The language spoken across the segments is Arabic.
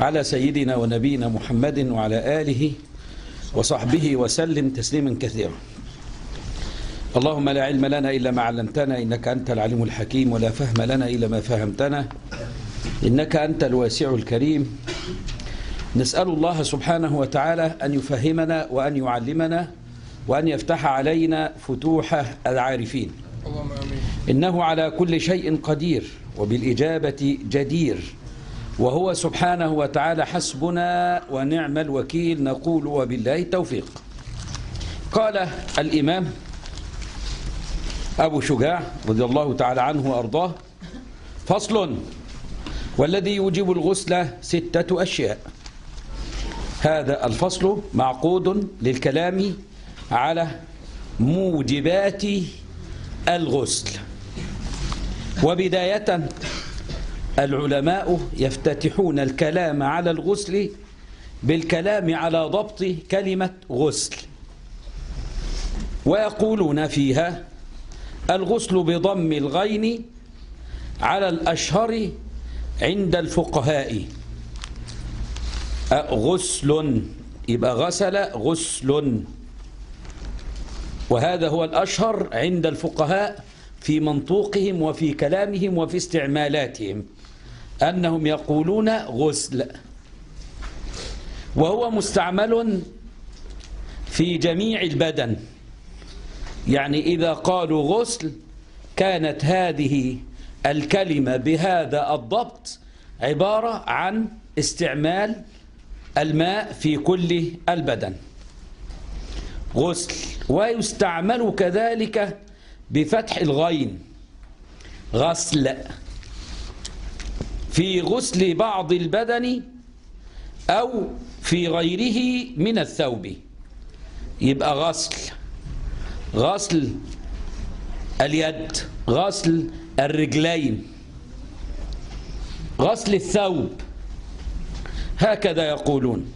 على سيدنا ونبينا محمد وعلى آله وصحبه وسلم تسليما كثيرا. اللهم لا علم لنا إلا ما علمتنا إنك أنت العليم الحكيم ولا فهم لنا إلا ما فهمتنا إنك أنت الواسع الكريم. نسأل الله سبحانه وتعالى أن يفهمنا وأن يعلمنا وأن يفتح علينا فتوح العارفين. إنه على كل شيء قدير وبالإجابة جدير. وهو سبحانه وتعالى حسبنا ونعم الوكيل. نقول وبالله التوفيق. قال الإمام أبو شجاع رضي الله تعالى عنه وأرضاه فصل والذي يوجب الغسل ستة أشياء. هذا الفصل معقود للكلام على موجبات الغسل. وبداية العلماء يفتتحون الكلام على الغسل بالكلام على ضبط كلمة غسل. ويقولون فيها الغسل بضم الغين على الأشهر عند الفقهاء. غسل يبقى غسل غسل. وهذا هو الأشهر عند الفقهاء في منطوقهم وفي كلامهم وفي استعمالاتهم. أنهم يقولون غسل. وهو مستعمل في جميع البدن. يعني إذا قالوا غسل كانت هذه الكلمة بهذا الضبط عبارة عن استعمال الماء في كل البدن. غسل. ويستعمل كذلك بفتح الغين. غسل. في غسل بعض البدن أو في غيره من الثوب. يبقى غسل. غسل اليد. غسل الرجلين. غسل الثوب. هكذا يقولون.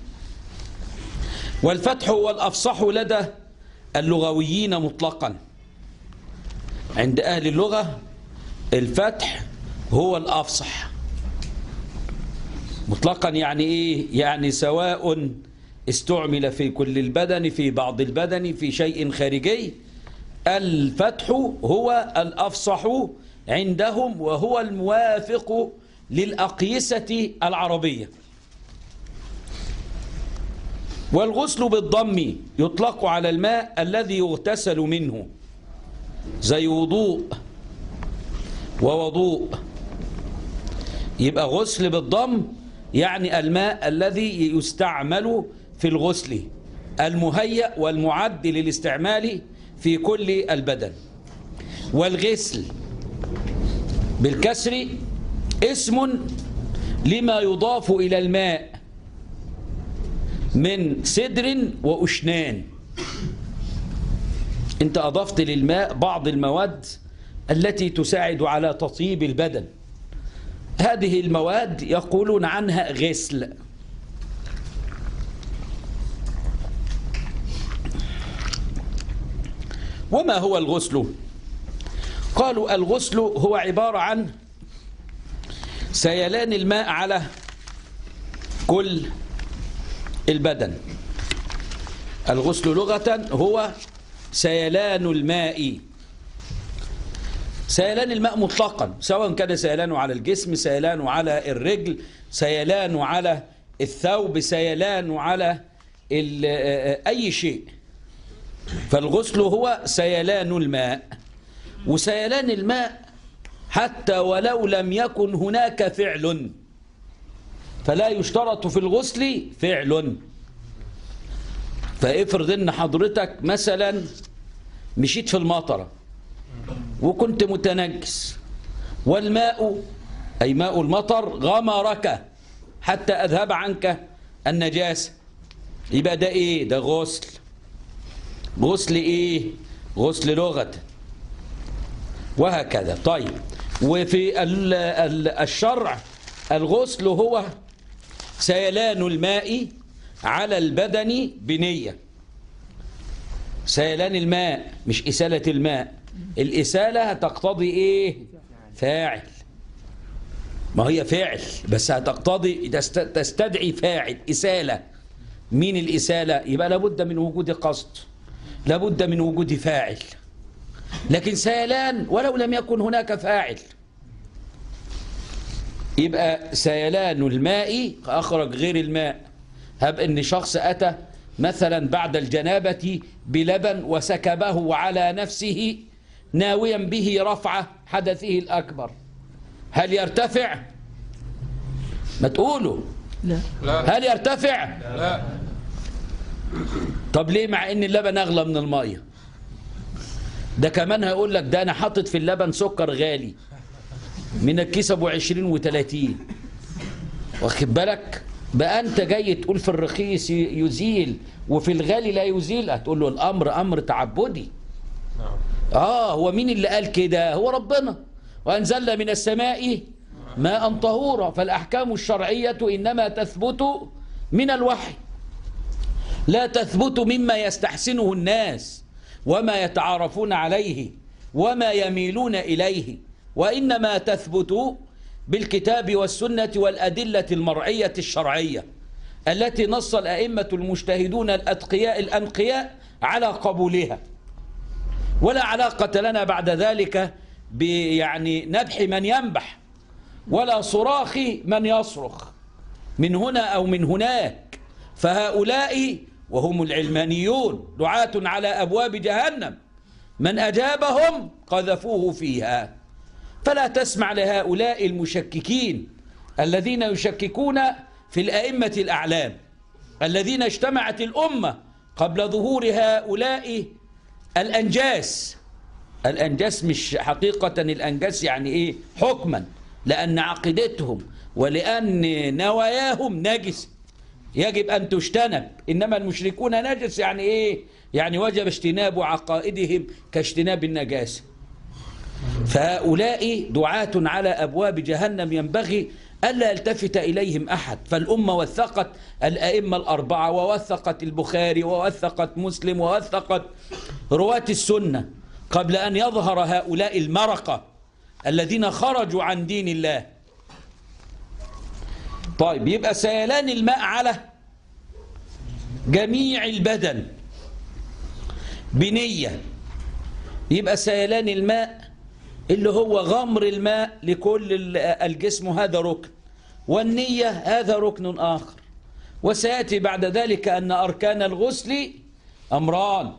والفتح هو الأفصح لدى اللغويين مطلقا. عند أهل اللغة الفتح هو الأفصح. مطلقا يعني إيه؟ يعني سواء استعمل في كل البدن في بعض البدن في شيء خارجي الفتح هو الأفصح عندهم وهو الموافق للأقيسة العربية والغسل بالضم يطلق على الماء الذي يغتسل منه زي وضوء ووضوء يبقى غسل بالضم يعني الماء الذي يستعمل في الغسل المهيأ والمعد للاستعمال في كل البدن. والغسل بالكسر اسم لما يضاف إلى الماء من سدر وأشنان. أنت أضفت للماء بعض المواد التي تساعد على تطيب البدن. هذه المواد يقولون عنها غسل. وما هو الغسل؟ قالوا الغسل هو عبارة عن سيلان الماء على كل البدن. الغسل لغة هو سيلان الماء. سيلان الماء مطلقا سواء كان سيلانه على الجسم سيلانه على الرجل سيلانه على الثوب سيلانه على أي شيء. فالغسل هو سيلان الماء. وسيلان الماء حتى ولو لم يكن هناك فعل. فلا يشترط في الغسل فعل. فافرض إن حضرتك مثلا مشيت في المطرة. وكنت متنجس والماء أي ماء المطر غمرك حتى أذهب عنك النجاسة. يبقى ده إيه؟ ده غسل. غسل إيه؟ غسل لغة. وهكذا. طيب. وفي الشرع الغسل هو سيلان الماء على البدن بنية. سيلان الماء مش إسالة الماء. الإسالة تقتضي إيه؟ فاعل. ما هي فعل بس هتقتضي تست- تستدعي فاعل إسالة. مين الإسالة؟ يبقى لابد من وجود قصد لابد من وجود فاعل. لكن سيلان ولو لم يكن هناك فاعل. يبقى سيلان الماء أخرج غير الماء. هب إن شخص أتى مثلا بعد الجنابة بلبن وسكبه على نفسه ناويا به رفع حدثه الأكبر. هل يرتفع؟ ما تقولوا. لا. هل يرتفع؟ لا. طب ليه مع إن اللبن أغلى من المية؟ ده كمان هيقول لك ده أنا حاطط في اللبن سكر غالي. من الكيس أبو 20 و30 واخد بالك؟ بقى أنت جاي تقول في الرخيص يزيل وفي الغالي لا يزيل هتقول له الأمر أمر تعبدي. آه هو مين اللي قال كده؟ هو ربنا. وأنزلنا من السماء ماء طهورا. فالأحكام الشرعية إنما تثبت من الوحي. لا تثبت مما يستحسنه الناس وما يتعارفون عليه وما يميلون إليه وإنما تثبت بالكتاب والسنة والأدلة المرعية الشرعية التي نص الأئمة المجتهدون الأتقياء الأنقياء على قبولها. ولا علاقة لنا بعد ذلك بيعني نبح من ينبح ولا صراخ من يصرخ من هنا أو من هناك. فهؤلاء وهم العلمانيون دعاة على أبواب جهنم. من أجابهم قذفوه فيها. فلا تسمع لهؤلاء المشككين الذين يشككون في الأئمة الأعلام الذين اجتمعت الأمة قبل ظهور هؤلاء الأنجاس. الأنجاس مش حقيقة الأنجاس يعني إيه؟ حكما لأن عقيدتهم ولأن نواياهم نجس يجب أن تجتنب. إنما المشركون نجس يعني إيه؟ يعني وجب اجتناب عقائدهم كاجتناب النجاسة. فهؤلاء دعاة على أبواب جهنم ينبغي ألا يلتفت إليهم أحد. فالأمة وثقت الأئمة الأربعة ووثقت البخاري ووثقت مسلم ووثقت رواة السنة. قبل أن يظهر هؤلاء المرقة الذين خرجوا عن دين الله. طيب يبقى سيلان الماء على جميع البدن بنية. يبقى سيلان الماء اللي هو غمر الماء لكل ال- الجسم. هذا ركن. والنية هذا ركن آخر. وسيأتي بعد ذلك أن أركان الغسل أمران.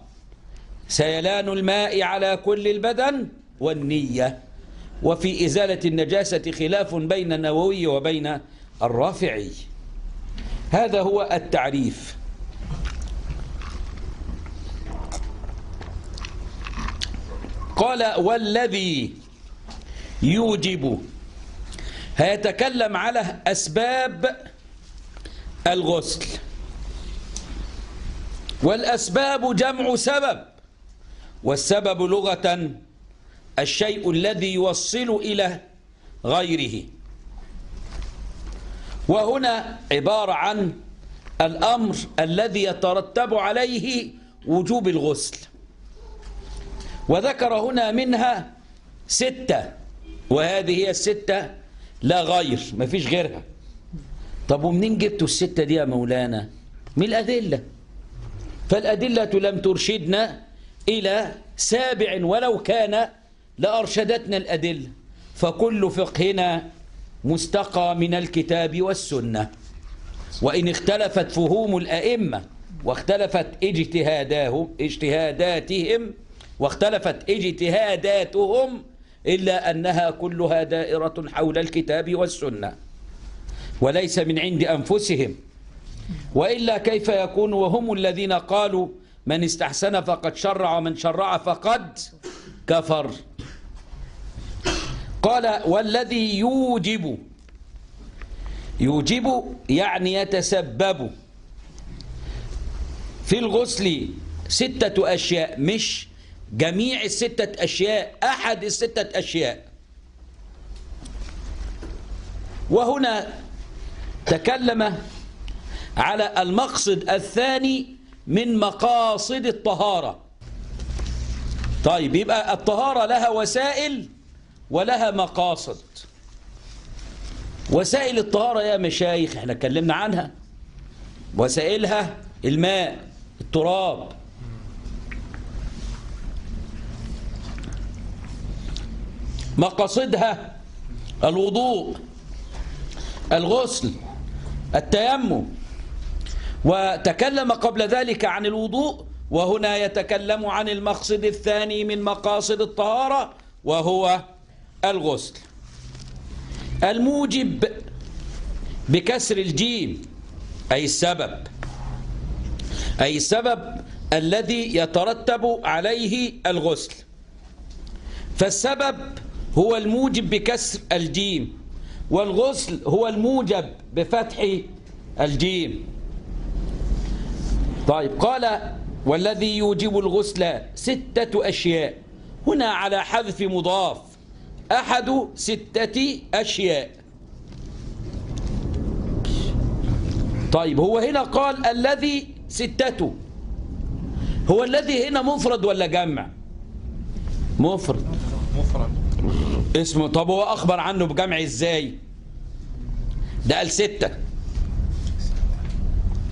سيلان الماء على كل البدن والنية. وفي إزالة النجاسة خلاف بين النووي وبين الرافعي. هذا هو التعريف. قال والذي يوجب هيتكلم على أسباب الغسل. والأسباب جمع سبب. والسبب لغة الشيء الذي يوصل إلى غيره. وهنا عبارة عن الأمر الذي يترتب عليه وجوب الغسل. وذكر هنا منها ستة. وهذه هي الستة لا غير ما فيش غيرها. طب ومنين جبتوا الستة دي يا مولانا؟ من الأدلة. فالأدلة لم ترشدنا إلى سابع ولو كان لأرشدتنا الأدلة. فكل فقهنا مستقى من الكتاب والسنة. وإن اختلفت فهوم الأئمة واختلفت اجتهاداتهم واختلفت اجتهاداتهم إلا أنها كلها دائرة حول الكتاب والسنة وليس من عند أنفسهم. وإلا كيف يكون وهم الذين قالوا من استحسن فقد شرع ومن شرع فقد كفر؟ قال والذي يوجب يوجب يعني يتسبب في الغسل ستة أشياء مش جميع الستة أشياء أحد الستة أشياء. وهنا تكلم على المقصد الثاني من مقاصد الطهارة. طيب يبقى الطهارة لها وسائل ولها مقاصد. وسائل الطهارة يا مشايخ إحنا اتكلمنا عنها. وسائلها الماء التراب. مقاصدها الوضوء الغسل التيمم. وتكلم قبل ذلك عن الوضوء وهنا يتكلم عن المقصد الثاني من مقاصد الطهارة وهو الغسل. الموجب بكسر الجيم أي السبب أي السبب الذي يترتب عليه الغسل. فالسبب هو الموجب بكسر الجيم والغسل هو الموجب بفتح الجيم. طيب قال والذي يوجب الغسل ستة أشياء. هنا على حذف مضاف أحد ستة أشياء. طيب هو هنا قال الذي ستة. هو الذي هنا مفرد ولا جمع؟ مفرد. مفرد. اسمه طب هو أخبر عنه بجمع إزاي؟ ده قال ستة.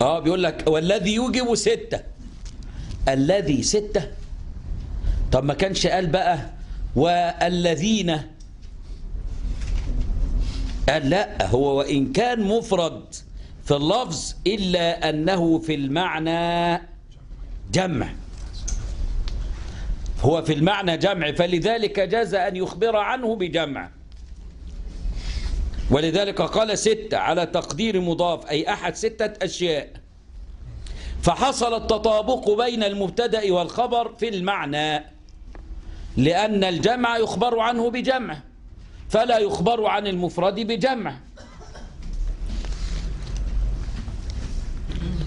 آه بيقول لك والذي يوجب ستة. الذي ستة؟ طب ما كانش قال بقى والذين؟ قال لا هو وإن كان مفرد في اللفظ إلا أنه في المعنى جمع. هو في المعنى جمع فلذلك جاز أن يخبر عنه بجمع. ولذلك قال ستة على تقدير مضاف أي أحد ستة أشياء. فحصل التطابق بين المبتدأ والخبر في المعنى لأن الجمع يخبر عنه بجمع فلا يخبر عن المفرد بجمع.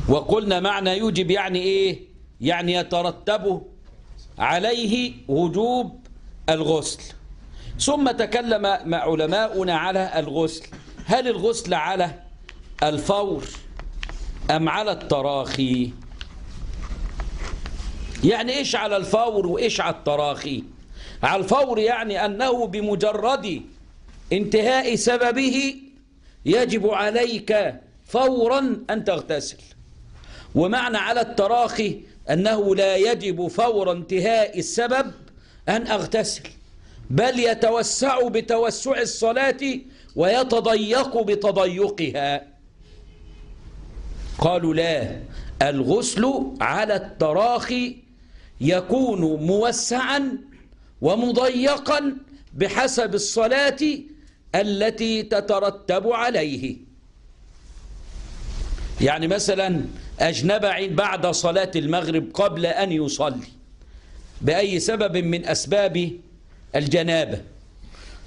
وقلنا معنى يوجب يعني إيه؟ يعني يترتب عليه وجوب الغسل. ثم تكلم مع علماؤنا على الغسل. هل الغسل على الفور أم على التراخي؟ يعني إيش على الفور وإيش على التراخي؟ على الفور يعني أنه بمجرد انتهاء سببه يجب عليك فورا أن تغتسل. ومعنى على التراخي أنه لا يجب فور انتهاء السبب أن أغتسل بل يتوسع بتوسع الصلاة ويتضيق بتضيقها. قالوا لا الغسل على التراخي يكون موسعا ومضيقا بحسب الصلاة التي تترتب عليه. يعني مثلا أجنب بعد صلاة المغرب قبل أن يصلي. بأي سبب من أسباب الجنابة؟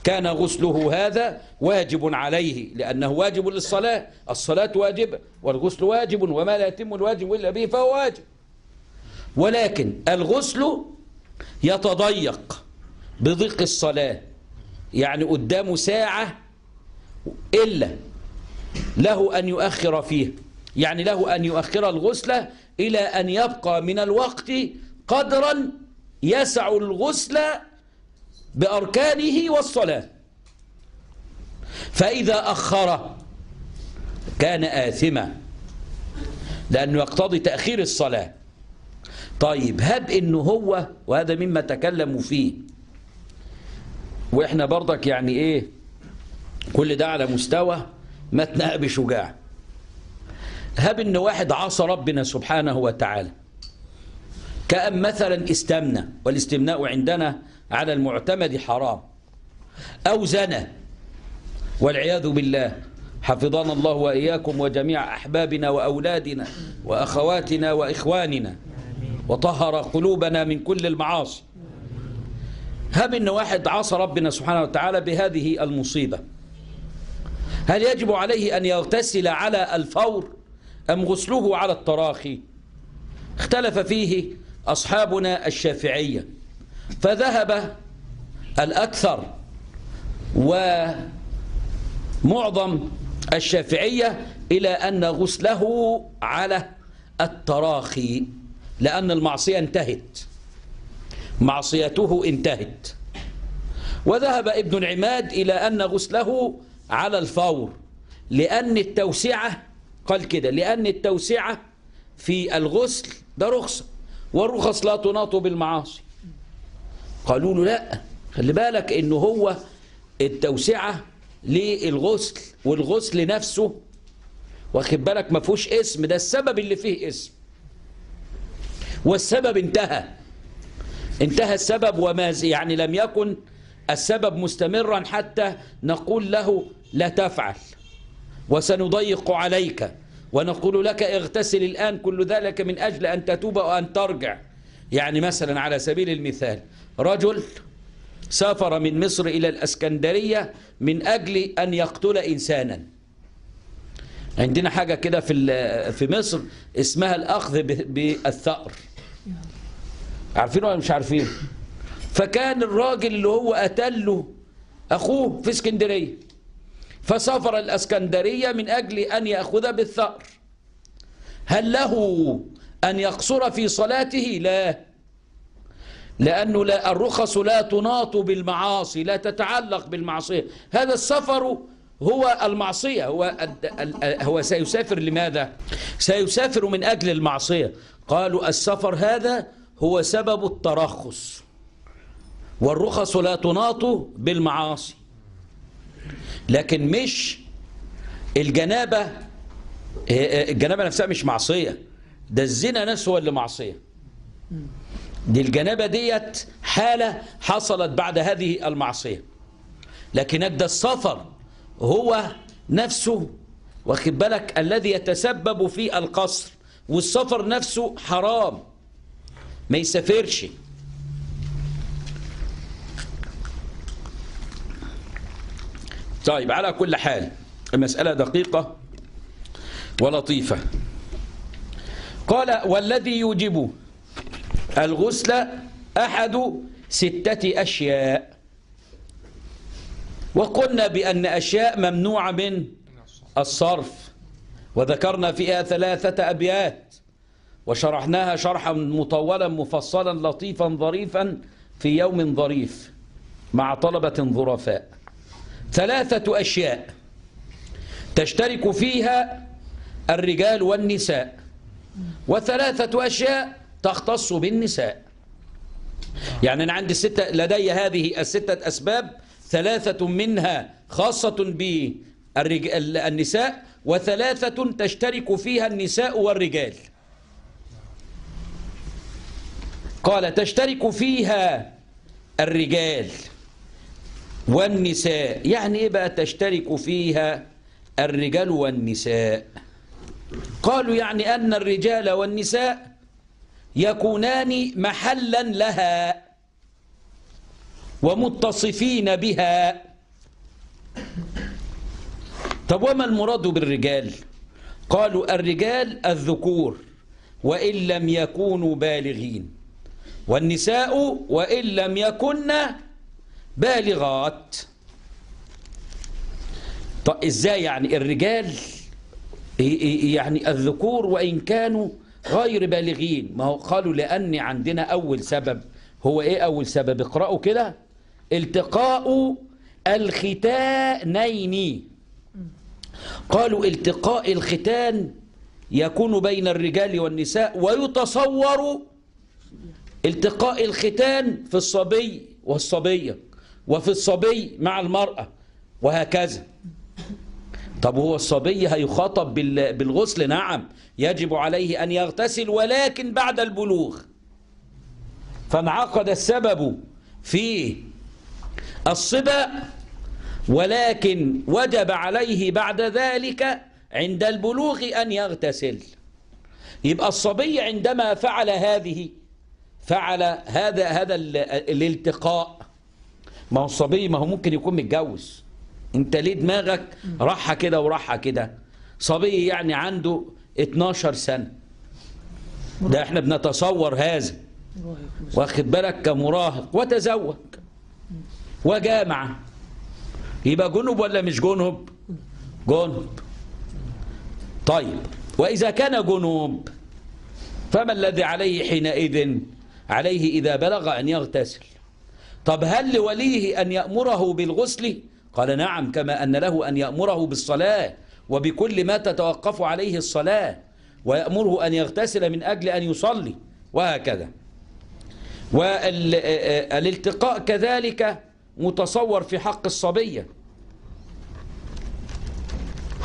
كان غسله هذا واجب عليه لأنه واجب للصلاة. الصلاة واجبة والغسل واجب وما لا يتم الواجب إلا به فهو واجب. ولكن الغسل يتضيق بضيق الصلاة يعني قدامه ساعة إلا له أن يؤخر فيها يعني له أن يؤخر الغسل إلى أن يبقى من الوقت قدرا يسع الغسل بأركانه والصلاة. فإذا أخر كان آثما لأنه يقتضي تأخير الصلاة. طيب هب إنه هو وهذا مما تكلموا فيه. وإحنا برضك يعني إيه كل ده على مستوى متن أبي شجاع هب إن واحد عصى ربنا سبحانه وتعالى. كأن مثلا استمنى والاستمناء عندنا على المعتمد حرام. أو زنى والعياذ بالله. حفظنا الله وإياكم وجميع أحبابنا وأولادنا وأخواتنا وإخواننا. وطهر قلوبنا من كل المعاصي. هب إن واحد عصى ربنا سبحانه وتعالى بهذه المصيبة. هل يجب عليه أن يغتسل على الفور؟ أم غسله على التراخي؟ اختلف فيه أصحابنا الشافعية. فذهب الأكثر ومعظم الشافعية إلى أن غسله على التراخي لأن المعصية انتهت. معصيته انتهت. وذهب ابن العماد إلى أن غسله على الفور لأن التوسعة قال كده لأن التوسعة في الغسل ده رخصة والرخص لا تناط بالمعاصي. قالوا له لا خلي بالك انه هو التوسعة للغسل والغسل نفسه واخد بالك ما فيهوش اسم ده السبب اللي فيه اسم. والسبب انتهى. انتهى السبب وما يعني لم يكن السبب مستمرا حتى نقول له لا تفعل. وسنضيق عليك ونقول لك اغتسل الآن كل ذلك من أجل أن تتوب وأن ترجع. يعني مثلا على سبيل المثال رجل سافر من مصر إلى الأسكندرية من أجل أن يقتل إنسانا. عندنا حاجة كده في في مصر اسمها الأخذ بالثأر. عارفين ولا مش عارفين؟ فكان الراجل اللي هو قتله أخوه في إسكندرية. فسافر الأسكندرية من أجل أن يأخذ بالثأر. هل له أن يقصر في صلاته؟ لا. لأنه لا الرخص لا تناط بالمعاصي لا تتعلق بالمعصية. هذا السفر هو المعصية هو, هو سيسافر لماذا؟ سيسافر من أجل المعصية. قالوا السفر هذا هو سبب الترخص. والرخص لا تناط بالمعاصي. لكن مش الجنابة الجنابة نفسها مش معصية ده الزنا نفسه هو اللي معصية. دي الجنابة ديت حالة حصلت بعد هذه المعصية. لكن ده السفر هو نفسه واخد بالك؟ الذي يتسبب في القصر والسفر نفسه حرام. ما يسافرش. طيب على كل حال المسألة دقيقة ولطيفة. قال والذي يوجب الغسل أحد ستة أشياء. وقلنا بأن أشياء ممنوعة من الصرف وذكرنا فيها ثلاثة أبيات وشرحناها شرحا مطولا مفصلا لطيفا ظريفا في يوم ظريف مع طلبة ظرفاء. ثلاثة أشياء تشترك فيها الرجال والنساء وثلاثة أشياء تختص بالنساء. يعني أنا عندي الستة لدي هذه الستة أسباب ثلاثة منها خاصة بالنساء وثلاثة تشترك فيها النساء والرجال. قال تشترك فيها الرجال. والنساء يعني إيه بقى تشترك فيها؟ الرجال والنساء. قالوا يعني أن الرجال والنساء يكونان محلا لها ومتصفين بها. طب وما المراد بالرجال؟ قالوا الرجال الذكور وإن لم يكونوا بالغين. والنساء وإن لم يكن بالغات. طب إزاي يعني الرجال يعني الذكور وإن كانوا غير بالغين؟ ما هو قالوا لأن عندنا أول سبب. هو إيه أول سبب؟ اقرأوا كده. التقاء الختانين. قالوا التقاء الختان يكون بين الرجال والنساء ويتصور التقاء الختان في الصبي والصبية. وفي الصبي مع المرأة وهكذا. طب هو الصبي هيخاطب بالغسل؟ نعم. يجب عليه أن يغتسل ولكن بعد البلوغ. فانعقد السبب في الصبا ولكن وجب عليه بعد ذلك عند البلوغ أن يغتسل. يبقى الصبي عندما فعل هذه فعل هذا هذا الالتقاء ما هو الصبي ما هو ممكن يكون متجوز. انت ليه دماغك راحة كده وراحة كده؟ صبي يعني عنده 12 سنة. ده إحنا بنتصور هذا. واخد بالك؟ كمراهق. وتزوج. وجامع. يبقى جنب ولا مش جنب جنب طيب. وإذا كان جنوب فما الذي عليه حينئذ؟ عليه إذا بلغ أن يغتسل. طب هل لوليه أن يأمره بالغسل؟ قال نعم كما أن له أن يأمره بالصلاة وبكل ما تتوقف عليه الصلاة ويأمره أن يغتسل من أجل أن يصلي وهكذا. والالتقاء كذلك متصور في حق الصبية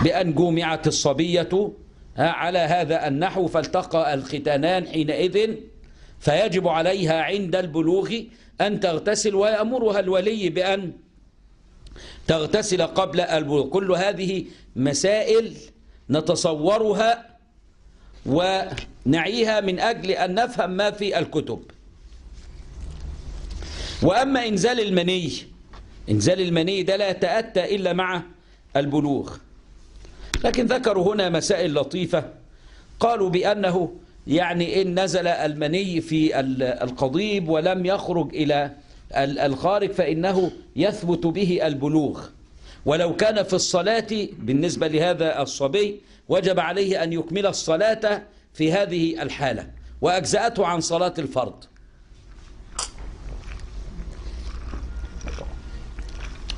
بأن جمعت الصبية على هذا النحو فالتقى الختانان حينئذ فيجب عليها عند البلوغ أن تغتسل ويأمرها الولي بأن تغتسل قبل البلوغ كل هذه مسائل نتصورها ونعيها من أجل أن نفهم ما في الكتب. وأما إنزال المني إنزال المني ده لا يتأتى إلا مع البلوغ. لكن ذكروا هنا مسائل لطيفة. قالوا بأنه يعني إن نزل المني في القضيب ولم يخرج إلى الخارج فإنه يثبت به البلوغ. ولو كان في الصلاة بالنسبة لهذا الصبي وجب عليه أن يكمل الصلاة في هذه الحالة. وأجزأته عن صلاة الفرض.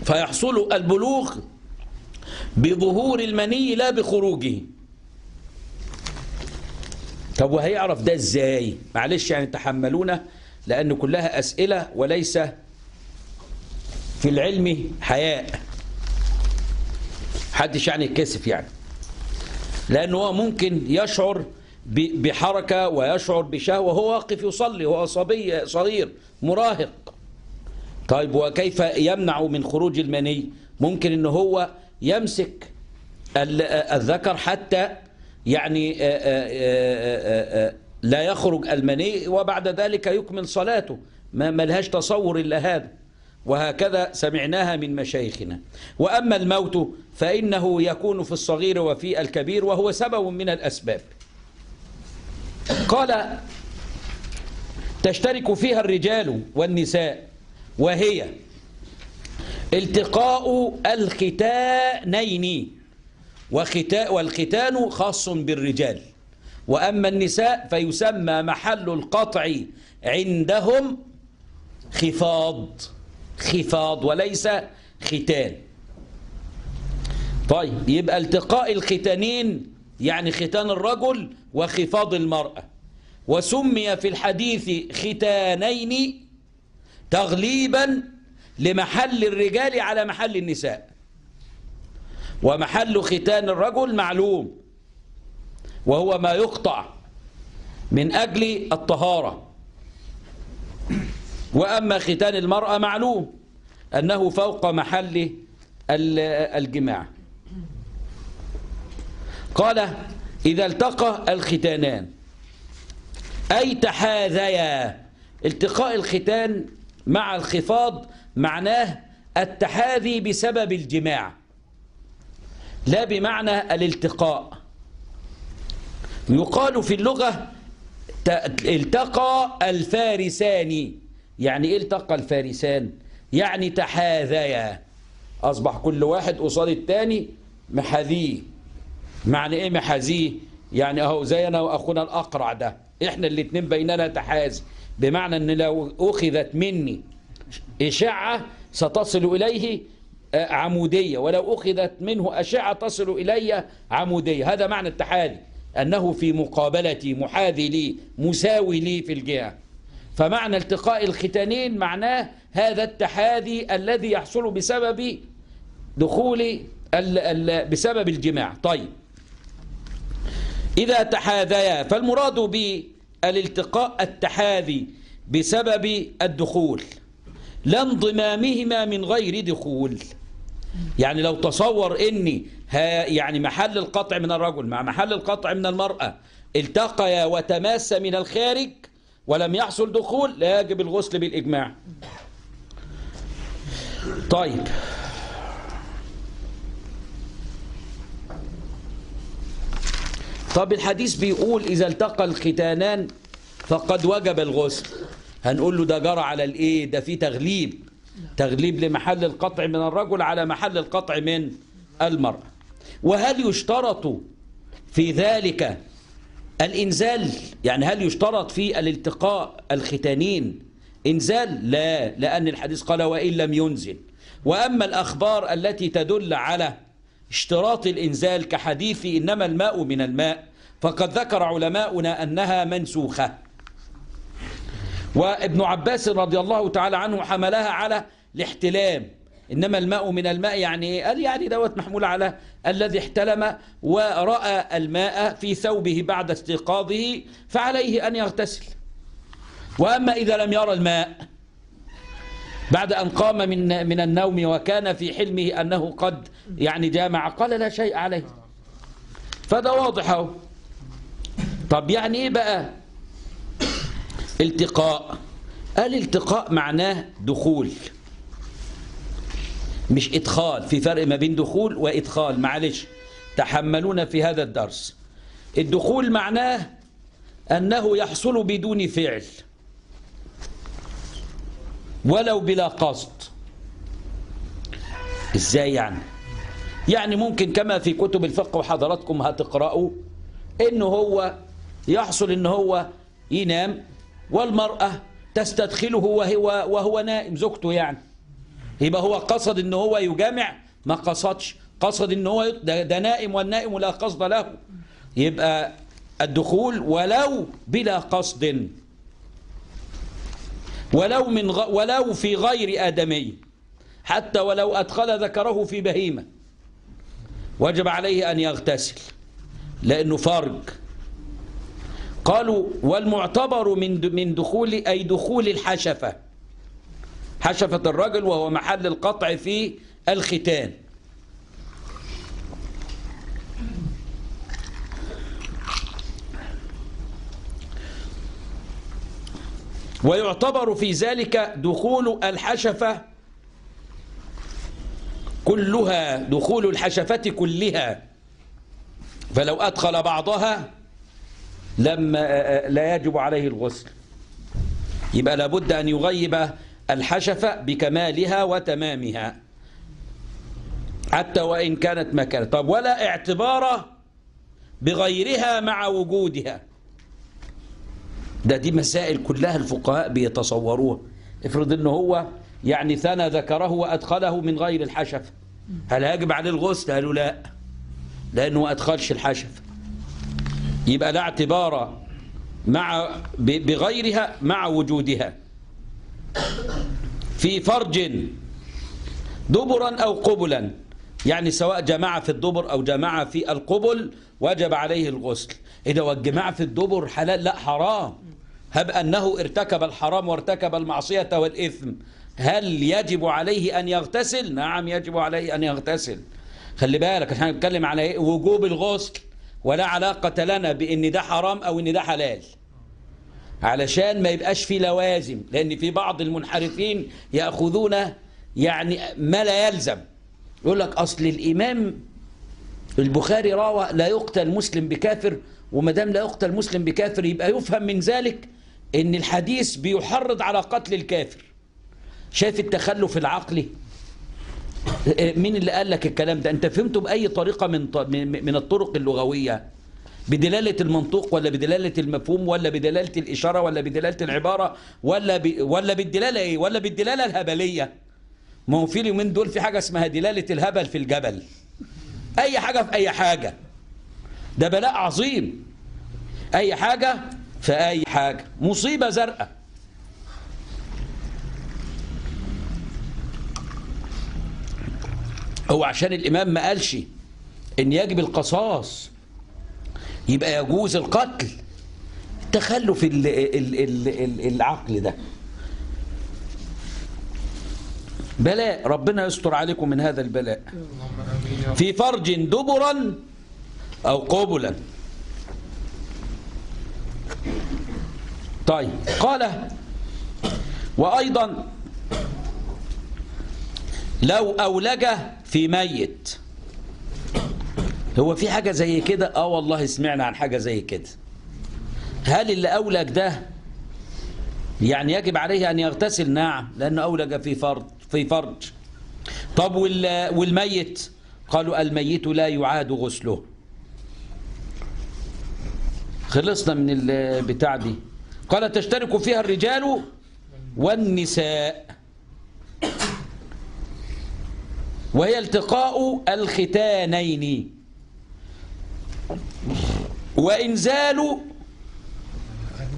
فيحصل البلوغ بظهور المني لا بخروجه. طب وهيعرف ده إزاي؟ معلش يعني تحملونا لأن كلها أسئلة وليس في العلم حياء. حدش يعني كسف يعني. لأنه هو ممكن يشعر بحركة ويشعر بشهوة وهو واقف يصلي هو صبي صغير مراهق. طيب وكيف يمنع من خروج المني؟ ممكن إن هو يمسك الذكر حتى يعني لا يخرج المني وبعد ذلك يكمل صلاته. ما ملهاش تصور إلا هذا. وهكذا سمعناها من مشايخنا. وأما الموت فإنه يكون في الصغير وفي الكبير وهو سبب من الأسباب. قال تشترك فيها الرجال والنساء وهي التقاء الختانين. والختان خاص بالرجال. وأما النساء فيسمى محل القطع عندهم خفاض خفاض وليس ختان. طيب يبقى التقاء الختانين يعني ختان الرجل وخفاض المرأة. وسمي في الحديث ختانين تغليبا لمحل الرجال على محل النساء. ومحل ختان الرجل معلوم وهو ما يقطع من أجل الطهارة. وأما ختان المرأة معلوم أنه فوق محل الجماع. قال إذا التقى الختانان. أي تحاذيا. التقاء الختان مع الخفاض معناه التحاذي بسبب الجماع. لا بمعنى الالتقاء. يقال في اللغة التقى الفارسان. يعني إيه التقى الفارسان؟ يعني تحاذيا. أصبح كل واحد قصاد الثاني محاذيه معنى إيه محاذيه يعني أهو زي أنا وأخونا الأقرع ده. إحنا الاثنين بيننا تحاذي بمعنى إن لو أخذت مني اشعه ستصل إليه عمودية ولو أخذت منه أشعة تصل إلي عمودية. هذا معنى التحاذي أنه في مقابلتي محاذي لي مساوي لي في الجهة. فمعنى التقاء الختانين معناه هذا التحاذي الذي يحصل بسبب دخول بسبب الجماع. طيب. إذا تحاذيا فالمراد بالالتقاء التحاذي بسبب الدخول. لا انضمامهما من غير دخول. يعني لو تصور إني يعني محل القطع من الرجل مع محل القطع من المرأة التقيا وتماسا من الخارج ولم يحصل دخول لا يجب الغسل بالإجماع. طيب. طب الحديث بيقول إذا التقى الختانان فقد وجب الغسل. هنقول له ده جرى على الإيه؟ ده في تغليب. تغليب لمحل القطع من الرجل على محل القطع من المرأة وهل يشترط في ذلك الإنزال؟ يعني هل يشترط في الالتقاء الختانين؟ إنزال؟ لا لأن الحديث قال وإن لم ينزل. وأما الأخبار التي تدل على اشتراط الإنزال كحديث إنما الماء من الماء فقد ذكر علماؤنا أنها منسوخة. وابن عباس رضي الله تعالى عنه حملها على الاحتلام. إنما الماء من الماء يعني إيه؟ قال يعني دوت محمول على الذي احتلم ورأى الماء في ثوبه بعد استيقاظه فعليه أن يغتسل. وأما إذا لم يرى الماء بعد أن قام من من النوم وكان في حلمه أنه قد يعني جامع قال لا شيء عليه. فده واضح أهو. طب يعني إيه بقى؟ التقاء. قال التقاء معناه دخول. مش إدخال في فرق ما بين دخول وإدخال. معلش تحملونا في هذا الدرس. الدخول معناه أنه يحصل بدون فعل. ولو بلا قصد. إزاي يعني؟ يعني ممكن كما في كتب الفقه وحضراتكم هتقرأوا انه هو يحصل إن هو ينام والمرأة تستدخله وهو, وهو نائم. زوجته يعني. يبقى هو قصد إن هو يجامع ما قصدش. قصد إن هو ده, نائم والنائم لا قصد له. يبقى الدخول ولو بلا قصد. ولو من غ... ولو في غير آدمي. حتى ولو أدخل ذكره في بهيمة. وجب عليه أن يغتسل. لأنه فرج. قالوا والمعتبر من من دخول أي دخول الحشفة. حشفة الرجل وهو محل القطع في الختان. ويعتبر في ذلك دخول الحشفة كلها دخول الحشفة كلها. فلو أدخل بعضها لم لا يجب عليه الغسل. يبقى لابد أن يغيب الحشفة بكمالها وتمامها. حتى وإن كانت مكانة طب ولا اعتبار بغيرها مع وجودها. ده دي مسائل كلها الفقهاء بيتصوروها. افرض إنه هو يعني ثنى ذكره وأدخله من غير الحشفه هل يجب عليه الغسل؟ قالوا لا. لأنه ما أدخلش الحشفه يبقى لا اعتبار مع بغيرها مع وجودها. في فرج دبرا أو قبلا يعني سواء جماعة في الدبر أو جماعة في القبل وجب عليه الغسل. إذا والجماعة في الدبر حلال لا حرام. هب أنه ارتكب الحرام وارتكب المعصية والإثم. هل يجب عليه أن يغتسل؟ نعم يجب عليه أن يغتسل. خلي بالك إحنا بنتكلم على إيه؟ وجوب الغسل. ولا علاقة لنا بأن ده حرام أو أن ده حلال. علشان ما يبقاش في لوازم لأن في بعض المنحرفين يأخذون يعني ما لا يلزم. يقول لك أصل الإمام البخاري روى لا يقتل مسلم بكافر وما دام لا يقتل مسلم بكافر يبقى يفهم من ذلك إن الحديث بيحرض على قتل الكافر. شايف التخلف العقلي؟ مين اللي قال لك الكلام ده؟ انت فهمته بأي طريقة من من الطرق اللغوية؟ بدلالة المنطوق ولا بدلالة المفهوم ولا بدلالة الإشارة ولا بدلالة العبارة ولا ب... ولا بالدلالة إيه؟ ولا بالدلالة الهبلية. ما هو في اليومين دول في حاجة اسمها دلالة الهبل في الجبل. أي حاجة في أي حاجة. ده بلاء عظيم. أي حاجة في أي حاجة. مصيبة زرقاء. هو عشان الإمام ما قالش إن يجب القصاص يبقى يجوز القتل. تخلف ال ال ال ال العقل ده. بلاء ربنا يستر عليكم من هذا البلاء. في فرج دبرا أو قبلا. طيب قال وأيضا لو أولج في ميت. هو في حاجة زي كده؟ آه والله سمعنا عن حاجة زي كده. هل اللي أولج ده يعني يجب عليه أن يغتسل؟ نعم لأنه أولج في فرج في فرج. طب والميت؟ قالوا الميت لا يعاد غسله. خلصنا من البتاع دي. قال تشترك فيها الرجال والنساء. وهي التقاء الختانين. وإنزال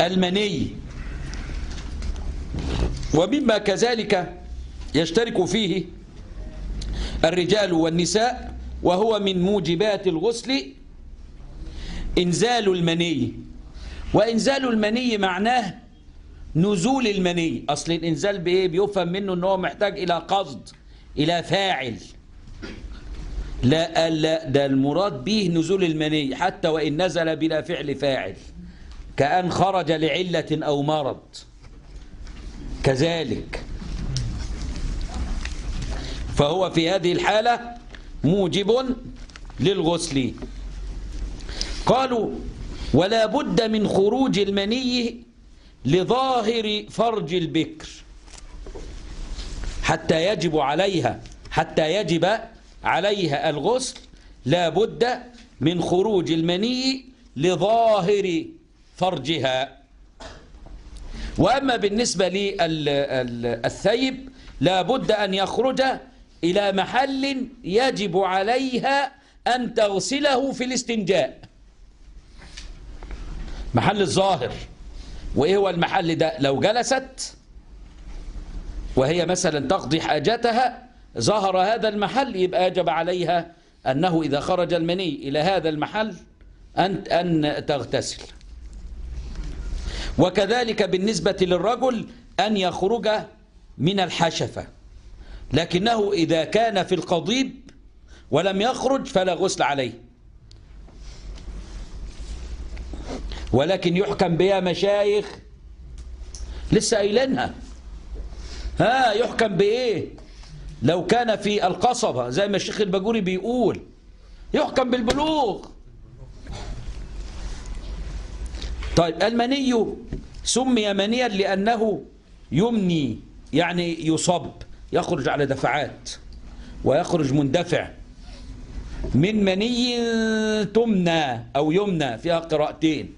المني. ومما كذلك يشترك فيه الرجال والنساء وهو من موجبات الغسل إنزال المني. وإنزال المني معناه نزول المني. أصل الإنزال بإيه؟ بيفهم منه أنه محتاج إلى قصد. إلى فاعل. لا لا ده المراد به نزول المني حتى وإن نزل بلا فعل فاعل. كأن خرج لعلة أو مرض. كذلك. فهو في هذه الحالة موجب للغسل. قالوا ولا بد من خروج المني لظاهر فرج البكر. حتى يجب عليها حتى يجب عليها الغسل لا بد من خروج المني لظاهر فرجها. وأما بالنسبة للثيب لا بد أن يخرج إلى محل يجب عليها أن تغسله في الاستنجاء. محل الظاهر. وإيه هو المحل ده؟ لو جلست وهي مثلا تقضي حاجتها ظهر هذا المحل يبقى يجب عليها أنه إذا خرج المني إلى هذا المحل أن, أن تغتسل. وكذلك بالنسبة للرجل أن يخرج من الحشفة. لكنه إذا كان في القضيب ولم يخرج فلا غسل عليه. ولكن يحكم بها مشايخ لسه قايلينها. ها يحكم بإيه؟ لو كان في القصبة زي ما الشيخ البجوري بيقول يحكم بالبلوغ. طيب المني سمي منيا لأنه يمني يعني يصب يخرج على دفعات ويخرج مندفع. من مني تمنى أو يمنى فيها قراءتين.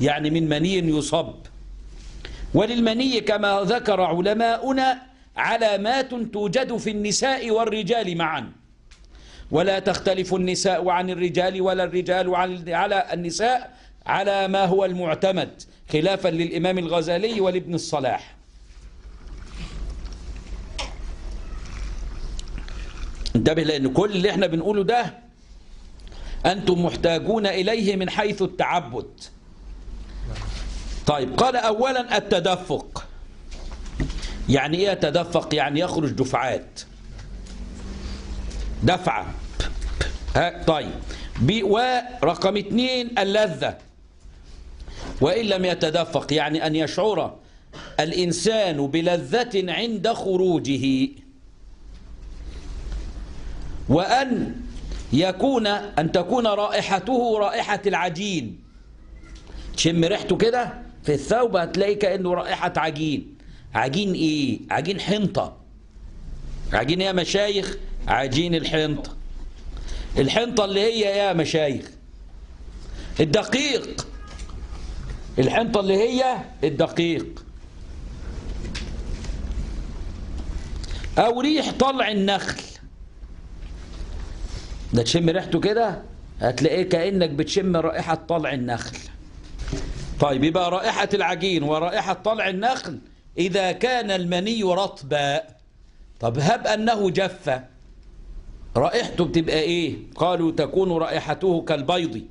يعني من مني يصب. وللمني كما ذكر علماؤنا علامات توجد في النساء والرجال معا. ولا تختلف النساء عن الرجال ولا الرجال على النساء على ما هو المعتمد خلافا للإمام الغزالي ولابن الصلاح. انتبه لأن كل اللي إحنا بنقوله ده أنتم محتاجون إليه من حيث التعبد. طيب قال أولا التدفق. يعني إيه يتدفق يعني يخرج دفعات. دفعة. ها طيب. ورقم اثنين اللذة. وإن لم يتدفق يعني أن يشعر الإنسان بلذة عند خروجه. وأن يكون أن تكون رائحته رائحة العجين. تشم ريحته كده؟ في الثوب هتلاقي كأنه رائحة عجين. عجين إيه؟ عجين حنطة. عجين يا مشايخ؟ عجين الحنطة. الحنطة اللي هي يا مشايخ؟ الدقيق. الحنطة اللي هي الدقيق. أو ريح طلع النخل. ده تشم ريحته كده؟ هتلاقيه كأنك بتشم رائحة طلع النخل. طيب يبقى رائحة العجين ورائحة طلع النخل إذا كان المني رطبا طب هب أنه جف رائحته بتبقى إيه؟ قالوا تكون رائحته كالبيض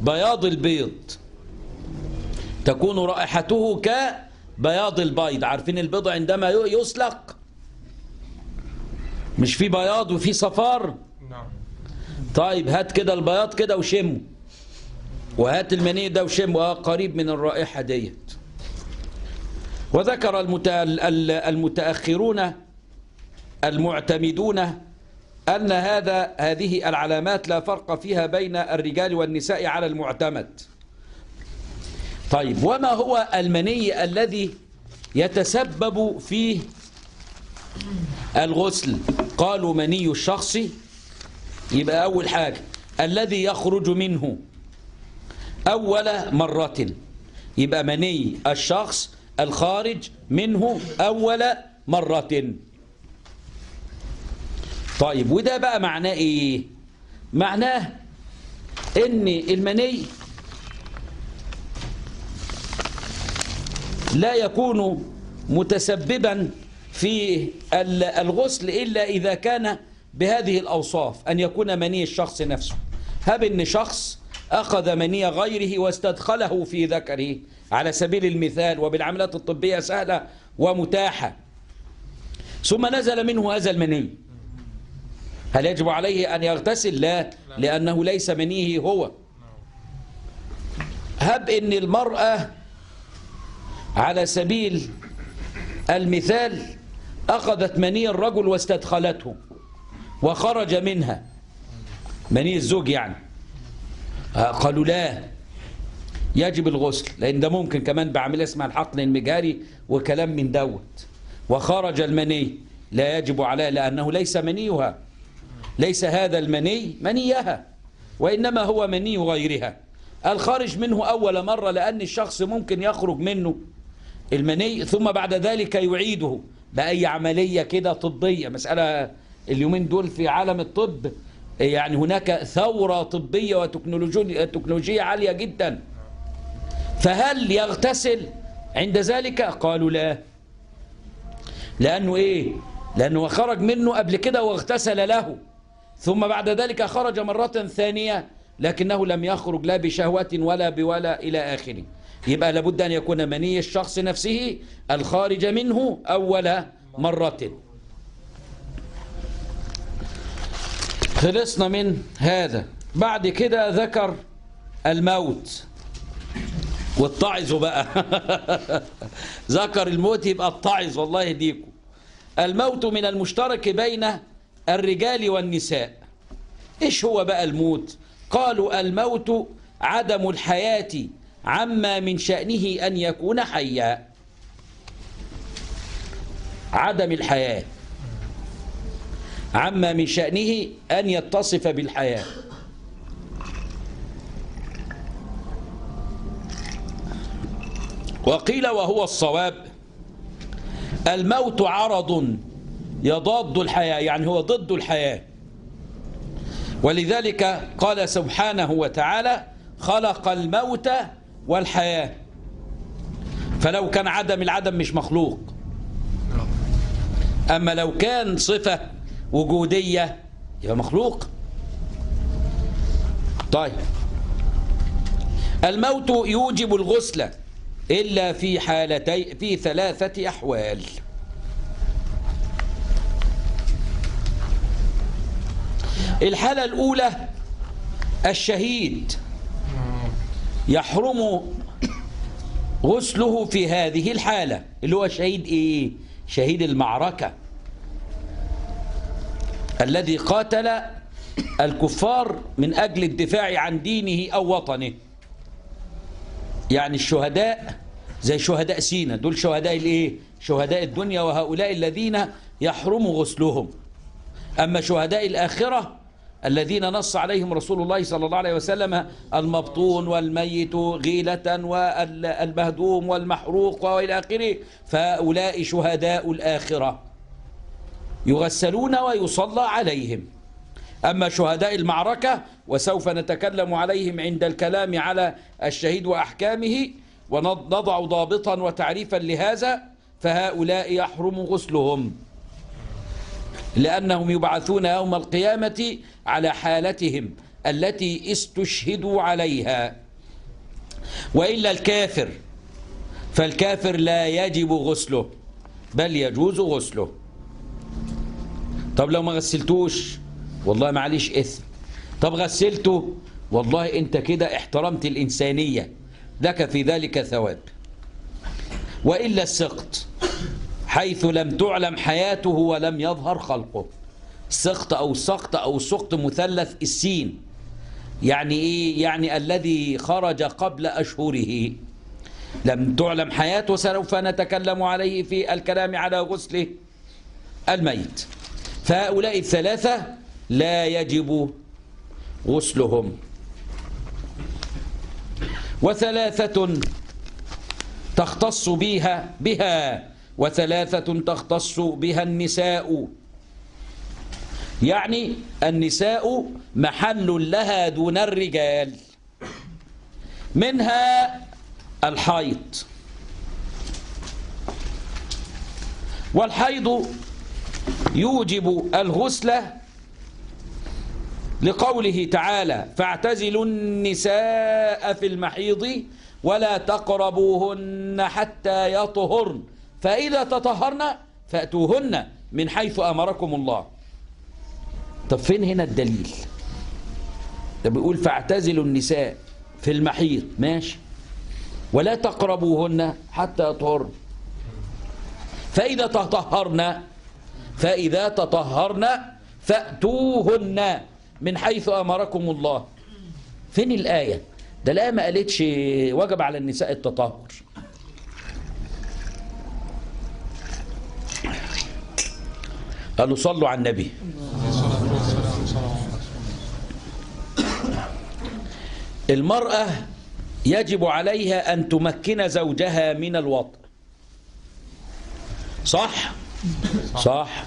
بياض البيض. تكون رائحته كبياض البيض. عارفين البيض عندما يسلق؟ مش في بياض وفي صفار؟ نعم. طيب هات كده البياض كده وشمه. وهات المني ده وشمه. آه قريب من الرائحة ديت. وذكر المتأخرون المعتمدون أن هذا هذه العلامات لا فرق فيها بين الرجال والنساء على المعتمد. طيب وما هو المني الذي يتسبب في الغسل؟ قالوا مني الشخص يبقى أول حاجة الذي يخرج منه. أول مرة. يبقى مني الشخص الخارج منه أول مرة. طيب وده بقى معناه إيه؟ معناه إن المني لا يكون متسببا في ال- الغسل إلا إذا كان بهذه الأوصاف أن يكون مني الشخص نفسه. هب أن شخص أخذ مني غيره واستدخله في ذكره. على سبيل المثال وبالعمليات الطبية سهلة ومتاحة. ثم نزل منه هذا المني. هل يجب عليه أن يغتسل؟ لا لأنه ليس منيه هو. هب أن المرأة على سبيل المثال أخذت مني الرجل واستدخلته وخرج منها. مني الزوج يعني. قالوا لا. يجب الغسل لأن ده ممكن كمان بعملها اسمها الحقن المجاري وكلام من دوت. وخرج المني لا يجب عليه لأنه ليس منيها. ليس هذا المني منيها وإنما هو مني غيرها. الخارج منه أول مرة لأن الشخص ممكن يخرج منه المني ثم بعد ذلك يعيده بأي عملية كده طبية. مسألة اليومين دول في عالم الطب يعني هناك ثورة طبية وتكنولوجيا تكنولوجية عالية جدا. فهل يغتسل عند ذلك؟ قالوا لا. لأنه إيه؟ لأنه خرج منه قبل كده واغتسل له. ثم بعد ذلك خرج مرة ثانية لكنه لم يخرج لا بشهوة ولا بولا إلى آخره. يبقى لابد أن يكون مني الشخص نفسه الخارج منه أول مرة. خلصنا من هذا. بعد كده ذكر الموت. واتعظوا بقى. ذكر الموت يبقى اتعظ والله يهديكم. الموت من المشترك بين الرجال والنساء. إيش هو بقى الموت؟ قالوا الموت عدم الحياة عما من شأنه أن يكون حيا عدم الحياة. عما من شأنه أن يتصف بالحياة. وقيل وهو الصواب الموت عرض يضاد الحياة يعني هو ضد الحياة. ولذلك قال سبحانه وتعالى خلق الموت والحياة. فلو كان عدم العدم مش مخلوق. أما لو كان صفة وجودية. يبقى مخلوق. طيب. الموت يوجب الغسل إلا في حالتي في ثلاثة أحوال. الحالة الأولى الشهيد. يحرم غسله في هذه الحالة. اللي هو شهيد إيه؟ شهيد المعركة. الذي قاتل الكفار من أجل الدفاع عن دينه أو وطنه. يعني الشهداء زي شهداء سينا دول شهداء الإيه؟ شهداء الدنيا وهؤلاء الذين يحرم غسلهم. أما شهداء الآخرة الذين نص عليهم رسول الله صلى الله عليه وسلم المبطون والميت غيلة والمهدوم والمحروق وإلى آخره فهؤلاء شهداء الآخرة. يغسلون ويصلى عليهم. أما شهداء المعركة وسوف نتكلم عليهم عند الكلام على الشهيد وأحكامه ونضع ضابطا وتعريفا لهذا فهؤلاء يحرم غسلهم. لأنهم يبعثون يوم القيامة على حالتهم التي استشهدوا عليها. وإلا الكافر فالكافر لا يجب غسله بل يجوز غسله. طب لو ما غسلتوش؟ والله معليش إثم. طب غسلته؟ والله أنت كده احترمت الإنسانية. لك في ذلك ثواب. وإلا السقط حيث لم تعلم حياته ولم يظهر خلقه. السقط أو السقط أو السقط مثلث السين. يعني إيه؟ يعني الذي خرج قبل أشهره. لم تعلم حياته سوف نتكلم عليه في الكلام على غسله. الميت. فهؤلاء الثلاثة لا يجب غسلهم. وثلاثة تختص بها بها وثلاثة تختص بها النساء. يعني النساء محل لها دون الرجال. منها الحيض. والحيض يوجب الغسل لقوله تعالى فاعتزلوا النساء في المحيض ولا تقربوهن حتى يطهرن فإذا تطهرن فأتوهن من حيث أمركم الله. طب فين هنا الدليل؟ ده بيقول فاعتزلوا النساء في المحيض ماشي ولا تقربوهن حتى يطهرن. فإذا تطهرن فإذا تطهرن فأتوهن من حيث أمركم الله. فين الآية؟ ده الآية ما قالتش وجب على النساء التطهر. قالوا صلوا على النبي. المرأة يجب عليها أن تمكن زوجها من الوطء صح؟ صح.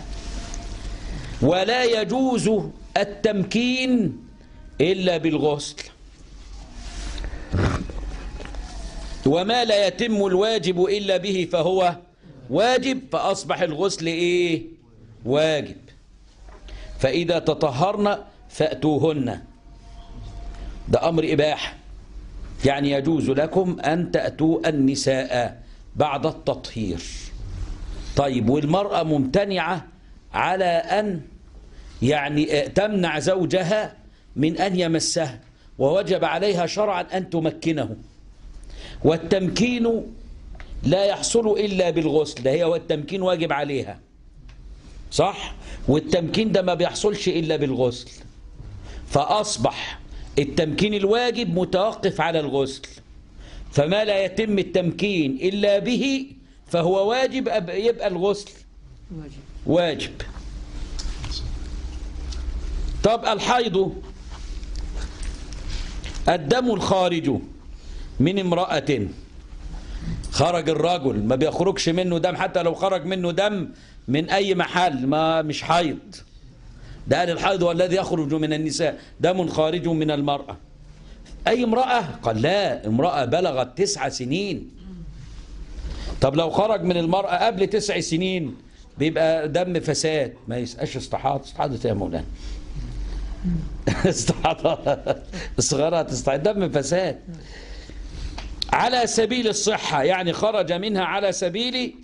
ولا يجوز التمكين إلا بالغسل. وما لا يتم الواجب إلا به فهو واجب فأصبح الغسل إيه؟ واجب. فإذا تطهرن فأتوهن. ده أمر إباحة. يعني يجوز لكم أن تأتوا النساء بعد التطهير. طيب والمرأة ممتنعة على أن يعني تمنع زوجها من أن يمسها ووجب عليها شرعا أن تمكنه. والتمكين لا يحصل إلا بالغسل ده هي والتمكين واجب عليها. صح؟ والتمكين ده ما بيحصلش إلا بالغسل. فأصبح التمكين الواجب متوقف على الغسل. فما لا يتم التمكين إلا به فهو واجب يبقى الغسل. واجب. واجب طب الحيض. الدم الخارج من امرأة. خرج الرجل ما بيخرجش منه دم حتى لو خرج منه دم من أي محل ما مش حيض. ده قال الحيض هو الذي يخرج من النساء. دم خارج من المرأة. أي امرأة؟ قال لا امرأة بلغت تسع سنين. طب لو خرج من المرأة قبل تسع سنين بيبقى دم فساد. ما يسقاش استحاض استحاضة يا مولانا؟ استحاضة. الصغيرة تستحاض دم فساد. على سبيل الصحة. يعني خرج منها على سبيل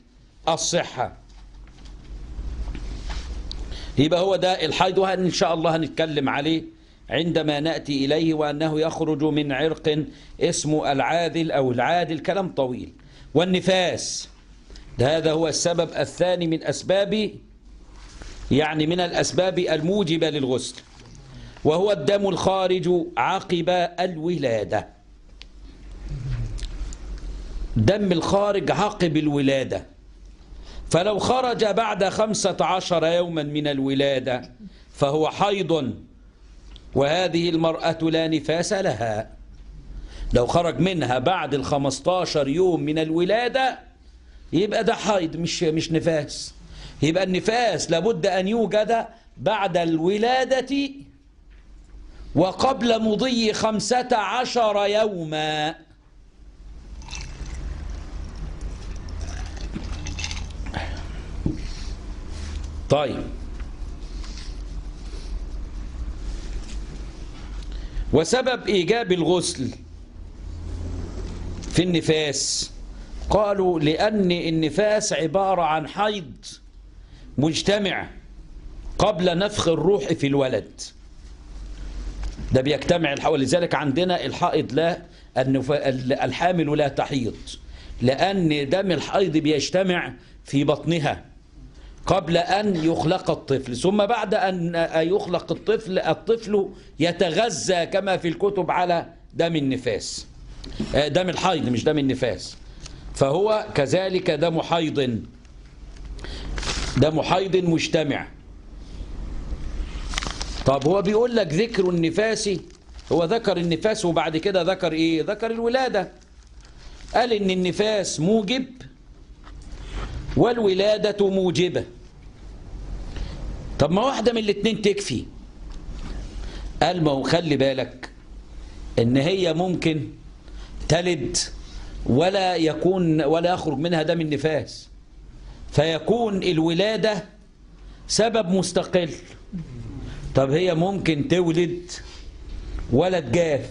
الصحة. يبقى هو ده الحيض وإن شاء الله هنتكلم عليه عندما نأتي إليه وأنه يخرج من عرق اسمه العاذل أو العادل. كلام طويل. والنفاس. هذا هو السبب الثاني من أسباب يعني من الأسباب الموجبة للغسل وهو الدم الخارج عقب الولادة. دم الخارج عقب الولادة. فلو خرج بعد خمسة عشر يوما من الولادة فهو حيض وهذه المرأة لا نفاس لها. لو خرج منها بعد الخمستاشر يوم من الولادة يبقى ده حيض مش, مش نفاس. يبقى النفاس لابد أن يوجد بعد الولادة وقبل مضي خمسة عشر يوما. طيب. وسبب إيجاب الغسل في النفاس. قالوا لأن النفاس عبارة عن حيض مجتمع قبل نفخ الروح في الولد. ده بيجتمع الح- ولذلك عندنا الحائض لا الحامل لا تحيض. لأن دم الحيض بيجتمع في بطنها قبل أن يخلق الطفل. ثم بعد أن يخلق الطفل الطفل يتغذى كما في الكتب على دم النفاس. دم الحيض مش دم النفاس. فهو كذلك دم حيض. دم حيض مجتمع. طب هو بيقول لك ذكر النفاس؟ هو ذكر النفاس وبعد كده ذكر إيه؟ ذكر الولادة. قال إن النفاس موجب والولادة موجبة. طب ما واحدة من الاتنين تكفي. قال ما هو خلي بالك إن هي ممكن تلد ولا يكون ولا يخرج منها دم النفاس. فيكون الولادة سبب مستقل. طب هي ممكن تولد ولد جاف؟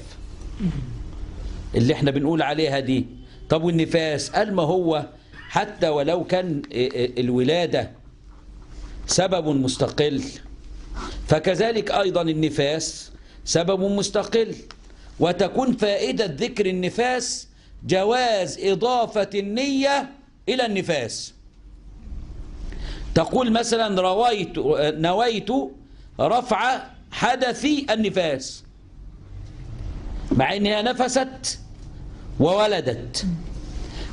اللي إحنا بنقول عليها دي. طب والنفاس؟ قال ما هو حتى ولو كان الولادة سبب مستقل. فكذلك أيضا النفاس سبب مستقل. وتكون فائدة ذكر النفاس جواز إضافة النية إلى النفاس. تقول مثلا رويت نويت رفع حدث النفاس مع إنها نفست وولدت.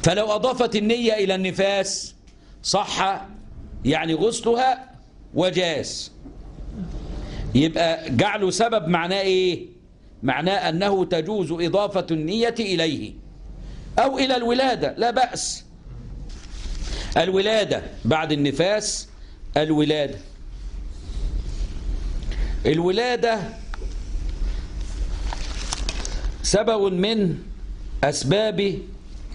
فلو أضافت النية إلى النفاس صح يعني غسلها وجاز. يبقى جعله سبب معناه إيه؟ معناه أنه تجوز إضافة النية إليه. أو إلى الولادة لا بأس. الولادة بعد النفاس الولادة. الولادة سبب من أسباب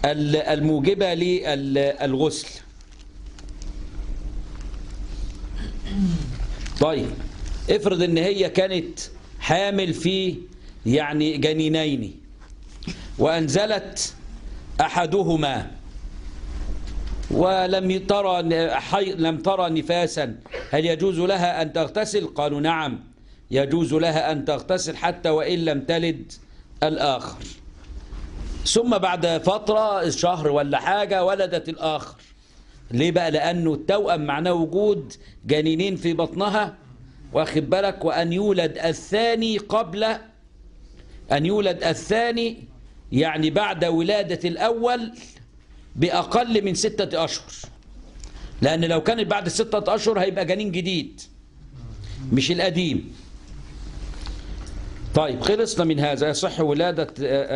الموجبة للغسل طيب افرض إن هي كانت حامل في يعني جنينين. وأنزلت أحدهما. ولم ترى. لم ترى نفاسا. هل يجوز لها أن تغتسل؟ قالوا نعم. يجوز لها أن تغتسل حتى وإن لم تلد الآخر. ثم بعد فترة شهر ولا حاجة ولدت الآخر. ليه بقى؟ لأنه التوأم معناه وجود جنينين في بطنها. واخد بالك؟ وأن يولد الثاني قبل أن يولد الثاني يعني بعد ولادة الأول بأقل من ستة أشهر. لأن لو كانت بعد ستة أشهر هيبقى جنين جديد مش القديم. طيب خلصنا من هذا. يصح ولادة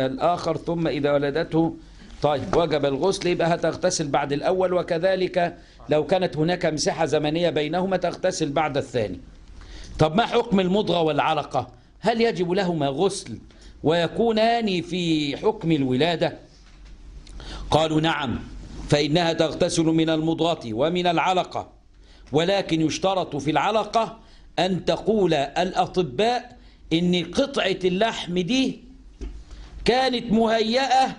الآخر ثم إذا ولدته. طيب وجب الغسل يبقى هتغتسل بعد الأول. وكذلك لو كانت هناك مساحة زمنية بينهما تغتسل بعد الثاني. طب ما حكم المضغة والعلقة هل يجب لهما غسل ويكونان في حكم الولادة. قالوا نعم فإنها تغتسل من المضغة ومن العلقة ولكن يشترط في العلقة أن تقول الأطباء إن قطعة اللحم دي كانت مهيئة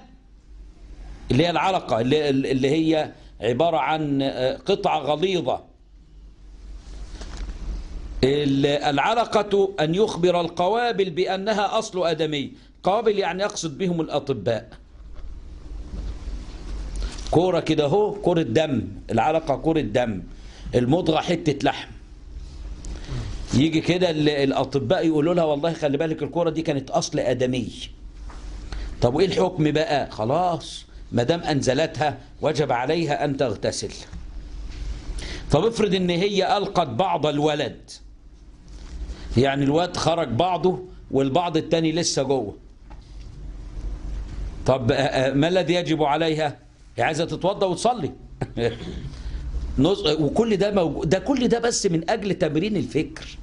اللي هي العلقة اللي هي عبارة عن قطعة غليظة. العلقة أن يخبر القوابل بأنها أصل أدمي. قوابل يعني يقصد بهم الأطباء. كورة كده هو كورة دم. العلقة كورة دم. المضغة حتة لحم. يجي كده الأطباء يقولوا لها والله خلي بالك الكورة دي كانت أصل أدمي. طب وإيه الحكم بقى؟ خلاص ما دام أنزلتها وجب عليها أن تغتسل. طب افرض إن هي ألقت بعض الولد. يعني الواد خرج بعضه والبعض التاني لسه جوه. طب ما الذي يجب عليها؟ عايزة تتوضا وتصلي. وكل ده موجود ده كل ده بس من أجل تمرين الفكر.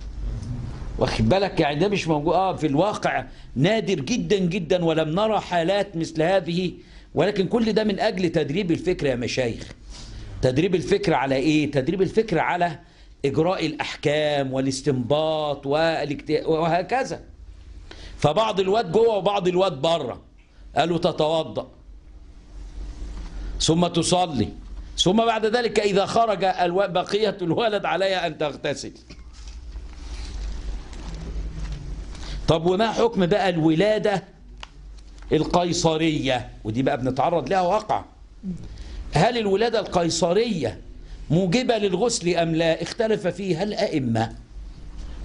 واخد بالك؟ يعني ده مش موجود آه في الواقع نادر جدا جدا ولم نرى حالات مثل هذه. ولكن كل ده من أجل تدريب الفكر يا مشايخ. تدريب الفكر على إيه؟ تدريب الفكر على إجراء الأحكام والاستنباط وهكذا. فبعض الواد جوه وبعض الواد بره. قالوا تتوضأ. ثم تصلي. ثم بعد ذلك إذا خرج بقية الولد عليها أن تغتسل. طب وما حكم بقى الولادة القيصرية؟ ودي بقى بنتعرض لها واقع هل الولادة القيصرية موجبة للغسل أم لا؟ اختلف فيها الأئمة.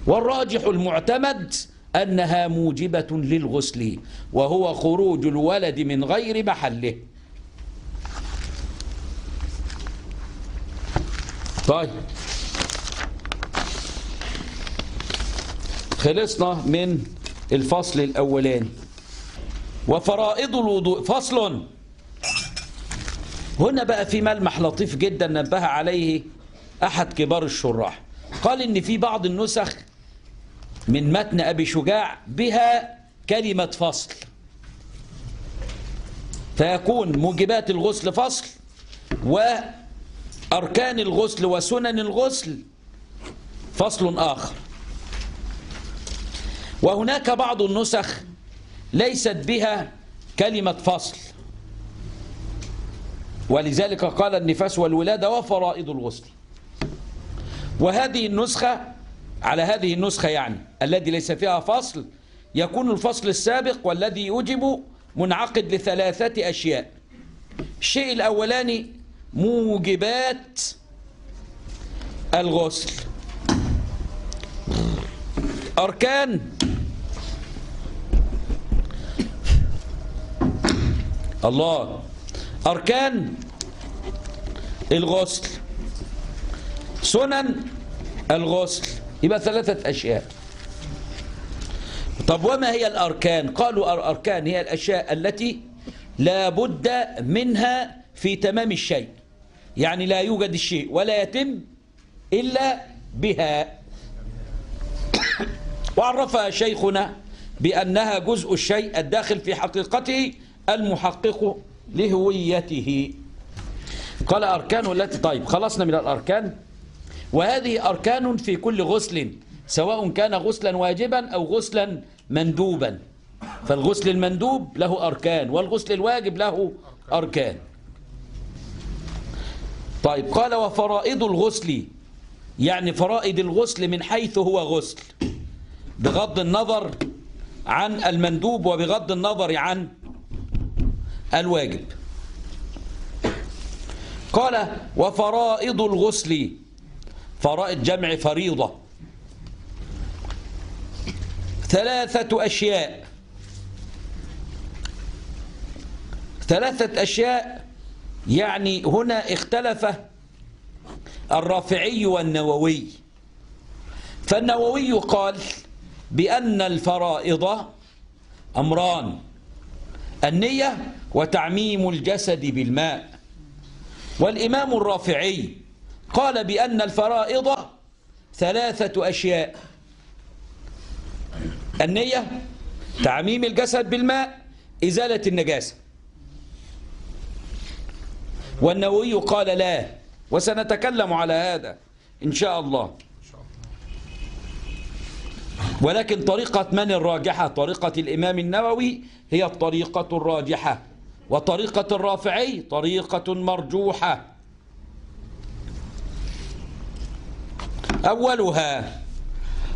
والراجح المعتمد أنها موجبة للغسل وهو خروج الولد من غير محله. طيب. خلصنا من الفصل الأولاني وفرائض الوضوء فصل هنا بقى في ملمح لطيف جدا نبه عليه أحد كبار الشراح. قال إن في بعض النسخ من متن أبي شجاع بها كلمة فصل. فيكون موجبات الغسل فصل وأركان الغسل وسنن الغسل فصل آخر. وهناك بعض النسخ ليست بها كلمة فصل. ولذلك قال النفاس والولادة وفرائض الغسل. وهذه النسخة على هذه النسخة يعني الذي ليس فيها فصل يكون الفصل السابق والذي يوجب منعقد لثلاثة أشياء. الشيء الأولاني موجبات الغسل. أركان. الله. أركان الغسل سنن الغسل يبقى ثلاثة أشياء. طب وما هي الأركان؟ قالوا الأركان هي الأشياء التي لا بد منها في تمام الشيء. يعني لا يوجد الشيء ولا يتم إلا بها. وعرفها شيخنا بأنها جزء الشيء الداخل في حقيقته المحقق لهويته. قال أركان التي طيب خلصنا من الأركان. وهذه أركان في كل غسل سواء كان غسلا واجبا أو غسلا مندوبا. فالغسل المندوب له أركان والغسل الواجب له أركان. طيب قال وفرائض الغسل يعني فرائض الغسل من حيث هو غسل بغض النظر عن المندوب وبغض النظر عن الواجب. قال وفرائض الغسل فرائض جمع فريضة. ثلاثة أشياء. ثلاثة أشياء يعني هنا اختلف الرافعي والنووي. فالنووي قال بأن الفرائض أمران النية وتعميم الجسد بالماء. والإمام الرافعي قال بأن الفرائض ثلاثة أشياء. النية تعميم الجسد بالماء إزالة النجاسة. والنووي قال لا وسنتكلم على هذا إن شاء الله. ولكن طريقة من الراجحة؟ طريقة الإمام النووي هي الطريقة الراجحة. وطريقة الرافعي طريقة مرجوحة. أولها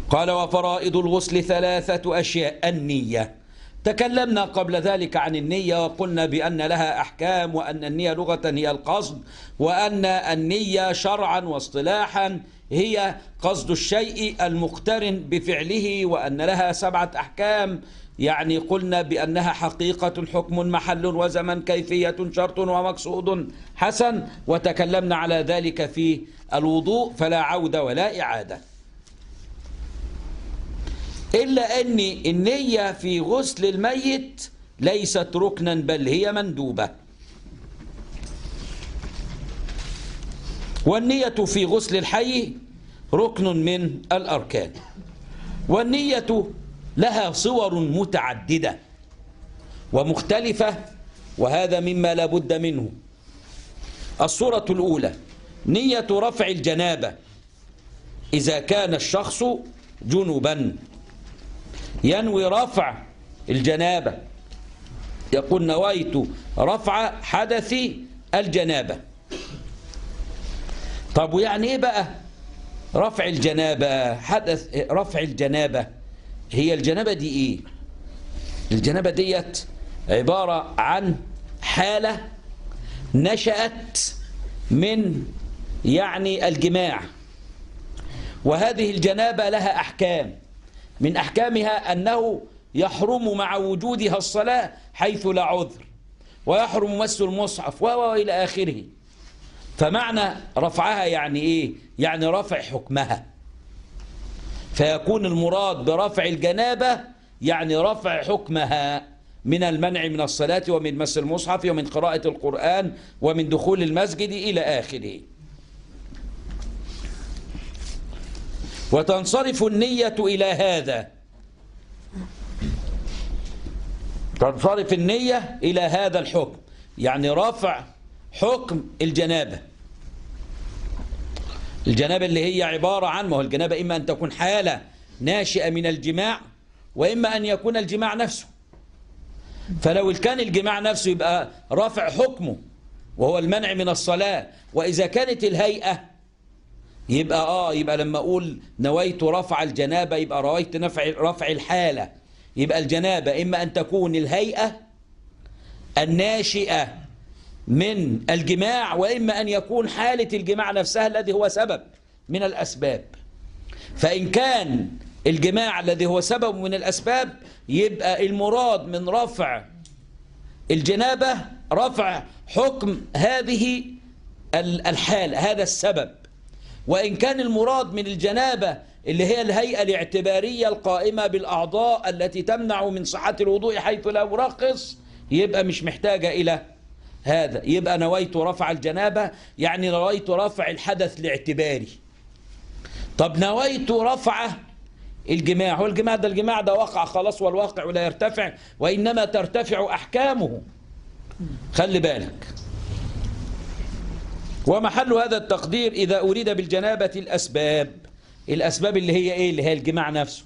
قال وفرائض الغسل ثلاثة أشياء النية. تكلمنا قبل ذلك عن النية وقلنا بأن لها أحكام وأن النية لغة هي القصد وأن النية شرعا واصطلاحا هي قصد الشيء المقترن بفعله وأن لها سبعة أحكام. يعني قلنا بأنها حقيقة حكم محل وزمن كيفية شرط ومقصود حسن وتكلمنا على ذلك في الوضوء فلا عودة ولا إعادة. إلا أن النية في غسل الميت ليست ركنا بل هي مندوبة. والنية في غسل الحي ركن من الأركان. والنية لها صور متعددة ومختلفة وهذا مما لا بد منه. الصورة الأولى نية رفع الجنابة. إذا كان الشخص جنبا ينوي رفع الجنابة. يقول نويت رفع حدث الجنابة. طب ويعني إيه بقى؟ رفع الجنابة حدث رفع الجنابة. هي الجنابة دي إيه؟ الجنابة ديت عبارة عن حالة نشأت من يعني الجماع. وهذه الجنابة لها أحكام. من أحكامها أنه يحرم مع وجودها الصلاة حيث لا عذر ويحرم مس المصحف وإلى آخره. فمعنى رفعها يعني إيه؟ يعني رفع حكمها. فيكون المراد برفع الجنابة يعني رفع حكمها من المنع من الصلاة ومن مس المصحف ومن قراءة القرآن ومن دخول المسجد إلى آخره. وتنصرف النية إلى هذا. تنصرف النية إلى هذا الحكم يعني رفع حكم الجنابة. الجنابة اللي هي عبارة عن ما هو الجنابة إما أن تكون حالة ناشئة من الجماع وإما أن يكون الجماع نفسه. فلو كان الجماع نفسه يبقى رفع حكمه وهو المنع من الصلاة وإذا كانت الهيئة يبقى آه يبقى لما أقول نويت رفع الجنابة يبقى رويت نفع رفع الحالة. يبقى الجنابة إما أن تكون الهيئة الناشئة من الجماع وإما أن يكون حالة الجماع نفسها الذي هو سبب من الأسباب. فإن كان الجماع الذي هو سبب من الأسباب يبقى المراد من رفع الجنابة رفع حكم هذه الحالة هذا السبب. وإن كان المراد من الجنابة اللي هي الهيئة الاعتبارية القائمة بالأعضاء التي تمنع من صحة الوضوء حيث لا مرخص يبقى مش محتاجة إلى هذا. يبقى نويت رفع الجنابة يعني نويت رفع الحدث الاعتباري طب نويت رفع الجماع هو الجماع ده الجماع ده وقع خلاص والواقع لا يرتفع وإنما ترتفع أحكامه. خلي بالك. ومحل هذا التقدير إذا أريد بالجنابة الأسباب. الأسباب اللي هي إيه؟ اللي هي الجماع نفسه.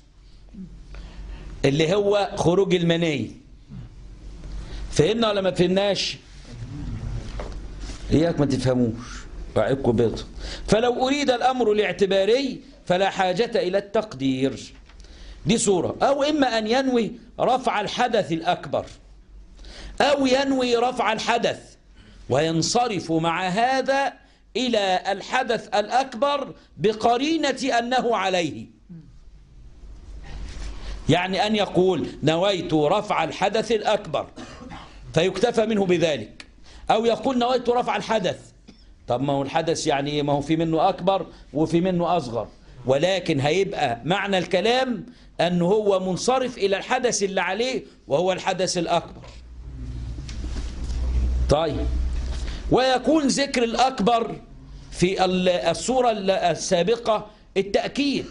اللي هو خروج المني فهمنا ولا ما فهمناش إياك ما تفهموش وعيبكم بيض فلو أريد الأمر الاعتباري فلا حاجة إلى التقدير. دي صورة. أو إما أن ينوي رفع الحدث الأكبر. أو ينوي رفع الحدث. وينصرف مع هذا إلى الحدث الأكبر بقرينة أنه عليه. يعني أن يقول نويت رفع الحدث الأكبر. فيكتفى منه بذلك. أو يقول نويت رفع الحدث. طب ما هو الحدث يعني إيه؟ ما هو في منه أكبر وفي منه أصغر. ولكن هيبقى معنى الكلام أنه هو منصرف إلى الحدث اللي عليه وهو الحدث الأكبر. طيب. ويكون ذكر الأكبر في الصورة السابقة التأكيد.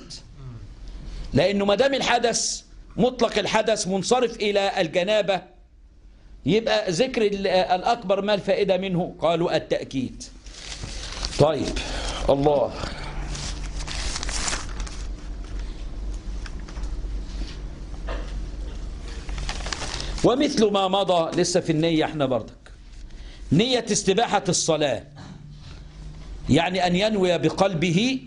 لأنه ما دام الحدث مطلق الحدث منصرف إلى الجنابة يبقى ذكر الأكبر ما الفائدة منه. قالوا التأكيد. طيب الله. ومثل ما مضى لسه في النية إحنا برضك. نية استباحة الصلاة. يعني أن ينوي بقلبه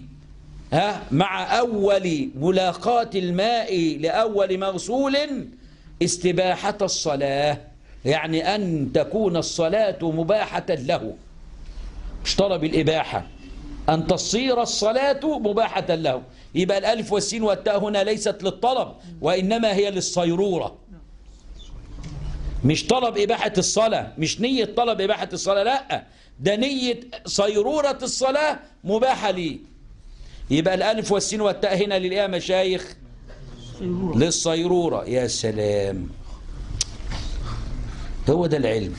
ها مع أول ملاقاة الماء لأول مغسول استباحة الصلاة. يعني أن تكون الصلاة مباحة له. مش طلب الإباحة. أن تصير الصلاة مباحة له. يبقى الألف والسين والتاء هنا ليست للطلب وإنما هي للصيرورة. مش طلب إباحة الصلاة. مش نية طلب إباحة الصلاة لأ. ده نية صيرورة الصلاة مباحة لي. يبقى الألف والسين والتاء هنا للإيه مشايخ؟ للصيرورة. يا سلام. هو ده العلم.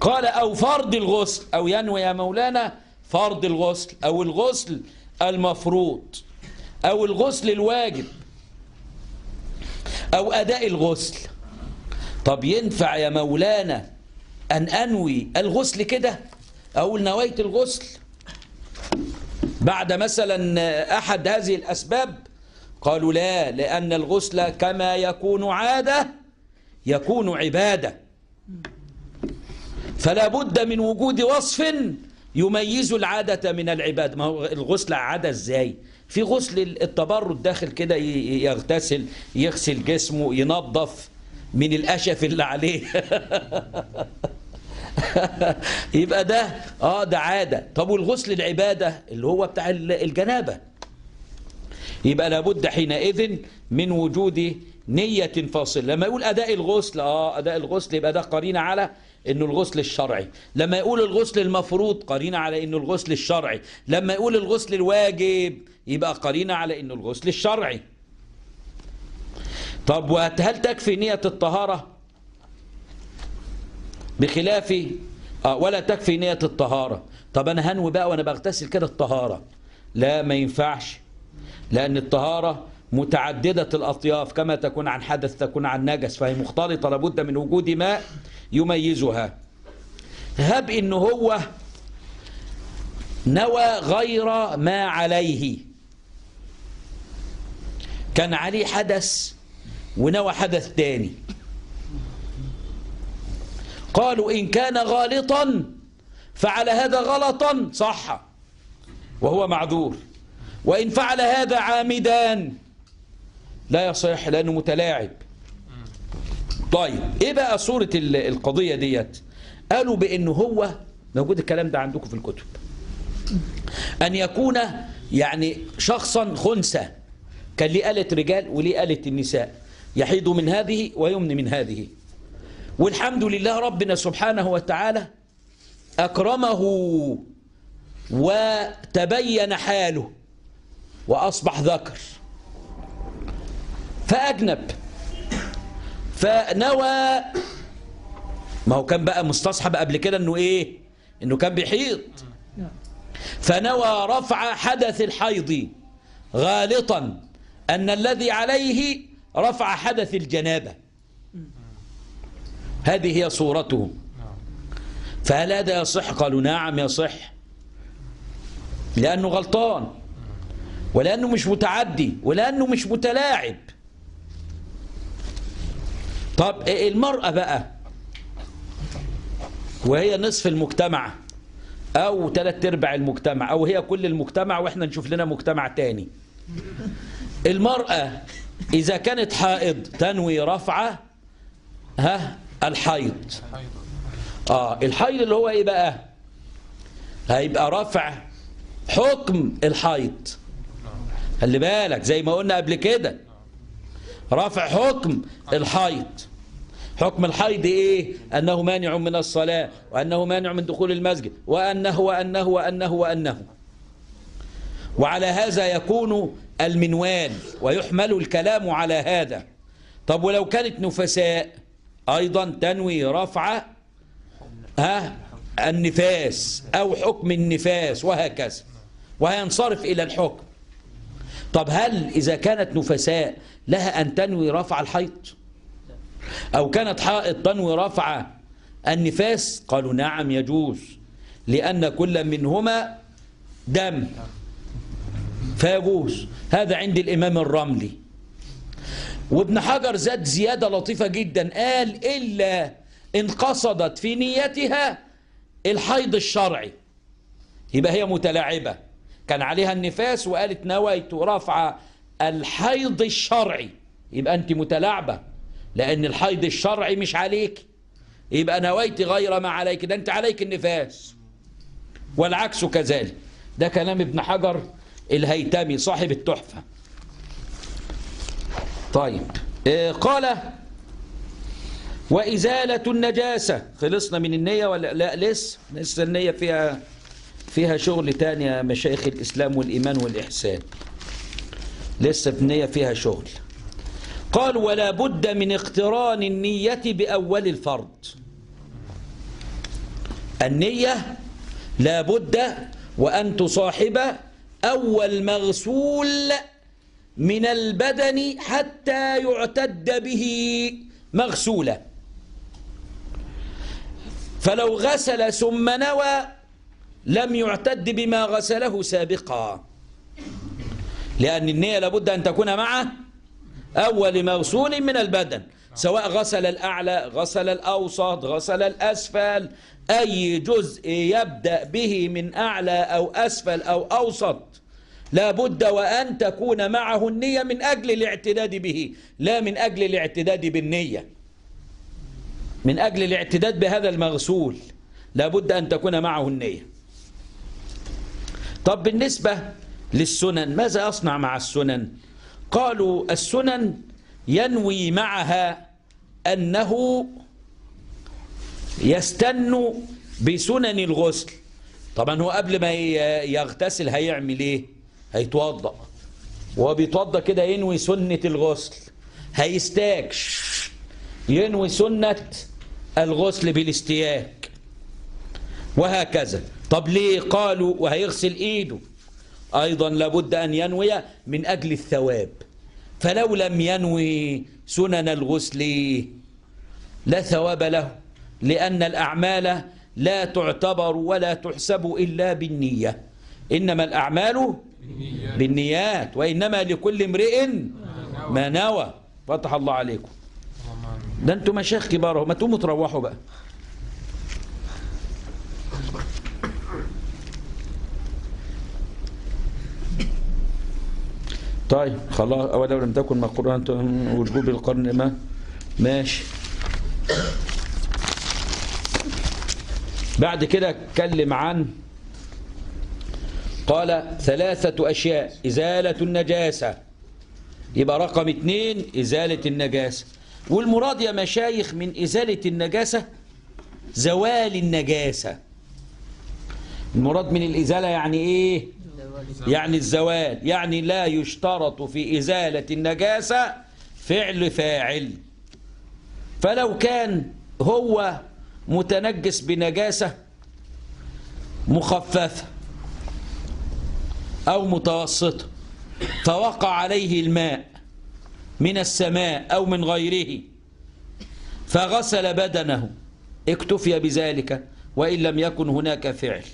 قال أو فرض الغسل أو ينوي يا مولانا فرض الغسل أو الغسل المفروض أو الغسل الواجب أو أداء الغسل. طب ينفع يا مولانا أن أنوي الغسل كده أقول نويت الغسل؟ بعد مثلا أحد هذه الأسباب قالوا لا لأن الغسل كما يكون عادة يكون عبادة. فلا بد من وجود وصف يميز العادة من العبادة ما هو الغسل عادة إزاي؟ في غسل التبرد داخل كده يغتسل يغسل جسمه ينظف من الأشف اللي عليه. يبقى ده آه ده عادة. طب والغسل العبادة اللي هو بتاع الجنابة؟ يبقى لابد حينئذ من وجود نية فاصلة. لما يقول أداء الغسل آه أداء الغسل يبقى ده قرينة على إنه الغسل الشرعي. لما يقول الغسل المفروض قرينة على إنه الغسل الشرعي. لما يقول الغسل الواجب يبقى قرينة على إنه الغسل الشرعي. طب وهل تكفي نية الطهارة؟ بخلاف آه ولا تكفي نية الطهارة. طب أنا هنوي بقى وأنا بغتسل كده الطهارة. لا ما ينفعش. لأن الطهارة متعددة الأطياف كما تكون عن حدث تكون عن نجس فهي مختلطة لابد من وجود ماء يميزها. هب إن هو نوى غير ما عليه. كان عليه حدث ونوى حدث تاني. قالوا إن كان غالطا فعل هذا غلطا صح وهو معذور. وإن فعل هذا عامدا لا يصح لأنه متلاعب. طيب إيه بقى صورة القضية ديت؟ قالوا بأنه هو موجود الكلام ده عندكم في الكتب. أن يكون يعني شخصا خنثى كان ليه آلة رجال وليه آلة النساء. يحيد من هذه ويمن من هذه. والحمد لله ربنا سبحانه وتعالى أكرمه وتبين حاله وأصبح ذكر فأجنب. فنوى. ما هو كان بقى مستصحب قبل كده إنه إيه؟ إنه كان بيحيض فنوى رفع حدث الحيض غالطا أن الذي عليه رفع حدث الجنابة. هذه هي صورته. فهل هذا يصح؟ قالوا نعم يصح. لأنه غلطان. ولأنه مش متعدي. ولأنه مش متلاعب. طب المرأة بقى؟ وهي نصف المجتمع أو ثلاث أرباع المجتمع أو هي كل المجتمع وإحنا نشوف لنا مجتمع تاني. المرأة إذا كانت حائض تنوي رفع ها الحيض. آه الحيض اللي هو إيه بقى؟ هيبقى رفع حكم الحيض. خلي بالك زي ما قلنا قبل كده رفع حكم الحيض حكم الحيض إيه؟ أنه مانع من الصلاة وأنه مانع من دخول المسجد وأنه وأنه وأنه وأنه. وعلى هذا يكون المنوال ويحمل الكلام على هذا. طب ولو كانت نفساء أيضا تنوي رفع ها النفاس أو حكم النفاس وهكذا. وهينصرف إلى الحكم. طب هل إذا كانت نفساء لها أن تنوي رفع الحيض؟ أو كانت حائط تنوي رفع النفاس؟ قالوا نعم يجوز لأن كل منهما دم. فيجوز. هذا عند الإمام الرملي. وابن حجر زاد زيادة لطيفة جدا. قال إلا إن قصدت في نيتها الحيض الشرعي. يبقى هي متلاعبة. كان عليها النفاس وقالت نويت رفع الحيض الشرعي. يبقى أنت متلاعبة لأن الحيض الشرعي مش عليك. يبقى نويت غير ما عليك ده أنت عليك النفاس. والعكس كذلك. ده كلام ابن حجر الهيتمي صاحب التحفة. طيب إيه قال وإزالة النجاسة. خلصنا من النية ولا لا؟ لسه؟ لسه النية فيها فيها شغل تاني يا مشايخ الإسلام والإيمان والإحسان. لسه النية فيها شغل. قال ولا بد من اقتران النية بأول الفرض. النية لا بد وأن تصاحب أول مغسول من البدن حتى يعتد به مغسولا. فلو غسل ثم نوى لم يعتد بما غسله سابقا. لأن النية لابد أن تكون معه أول مغسول من البدن. سواء غسل الأعلى غسل الأوسط غسل الأسفل أي جزء يبدأ به من أعلى أو أسفل أو أوسط. لا بد وأن تكون معه النية من أجل الاعتداد به لا من أجل الاعتداد بالنية. من أجل الاعتداد بهذا المغسول لا بد أن تكون معه النية. طب بالنسبة للسنن ماذا أصنع مع السنن؟ قالوا السنن ينوي معها أنه يستن بسنن الغسل. طبعا هو قبل ما يغتسل هيعمل إيه؟ هيتوضأ. وهو بيتوضأ كده ينوي سنة الغسل. هيستاك. ينوي سنة الغسل بالاستياك. وهكذا. طب ليه قالوا وهيغسل إيده؟ أيضا لابد أن ينوي من أجل الثواب. فلو لم ينوي سنن الغسل لا ثواب له لأن الأعمال لا تعتبر ولا تحسب إلا بالنية. إنما الأعمال بالنيات وإنما لكل امرئ ما نوى. فتح الله عليكم. ده أنتم مشايخ كبار ما تقوموا تروحوا بقى. طيب خلاص ولو لم تكن مقرونة وجوب القرن ما؟ ماشي. بعد كده اتكلم عن قال ثلاثة أشياء إزالة النجاسة. يبقى رقم اتنين إزالة النجاسة. والمراد يا مشايخ من إزالة النجاسة زوال النجاسة. المراد من الإزالة يعني إيه؟ يعني الزوال يعني لا يشترط في إزالة النجاسة فعل فاعل. فلو كان هو متنجس بنجاسة مخففة أو متوسطة فوقع عليه الماء من السماء أو من غيره فغسل بدنه اكتفي بذلك وإن لم يكن هناك فعل.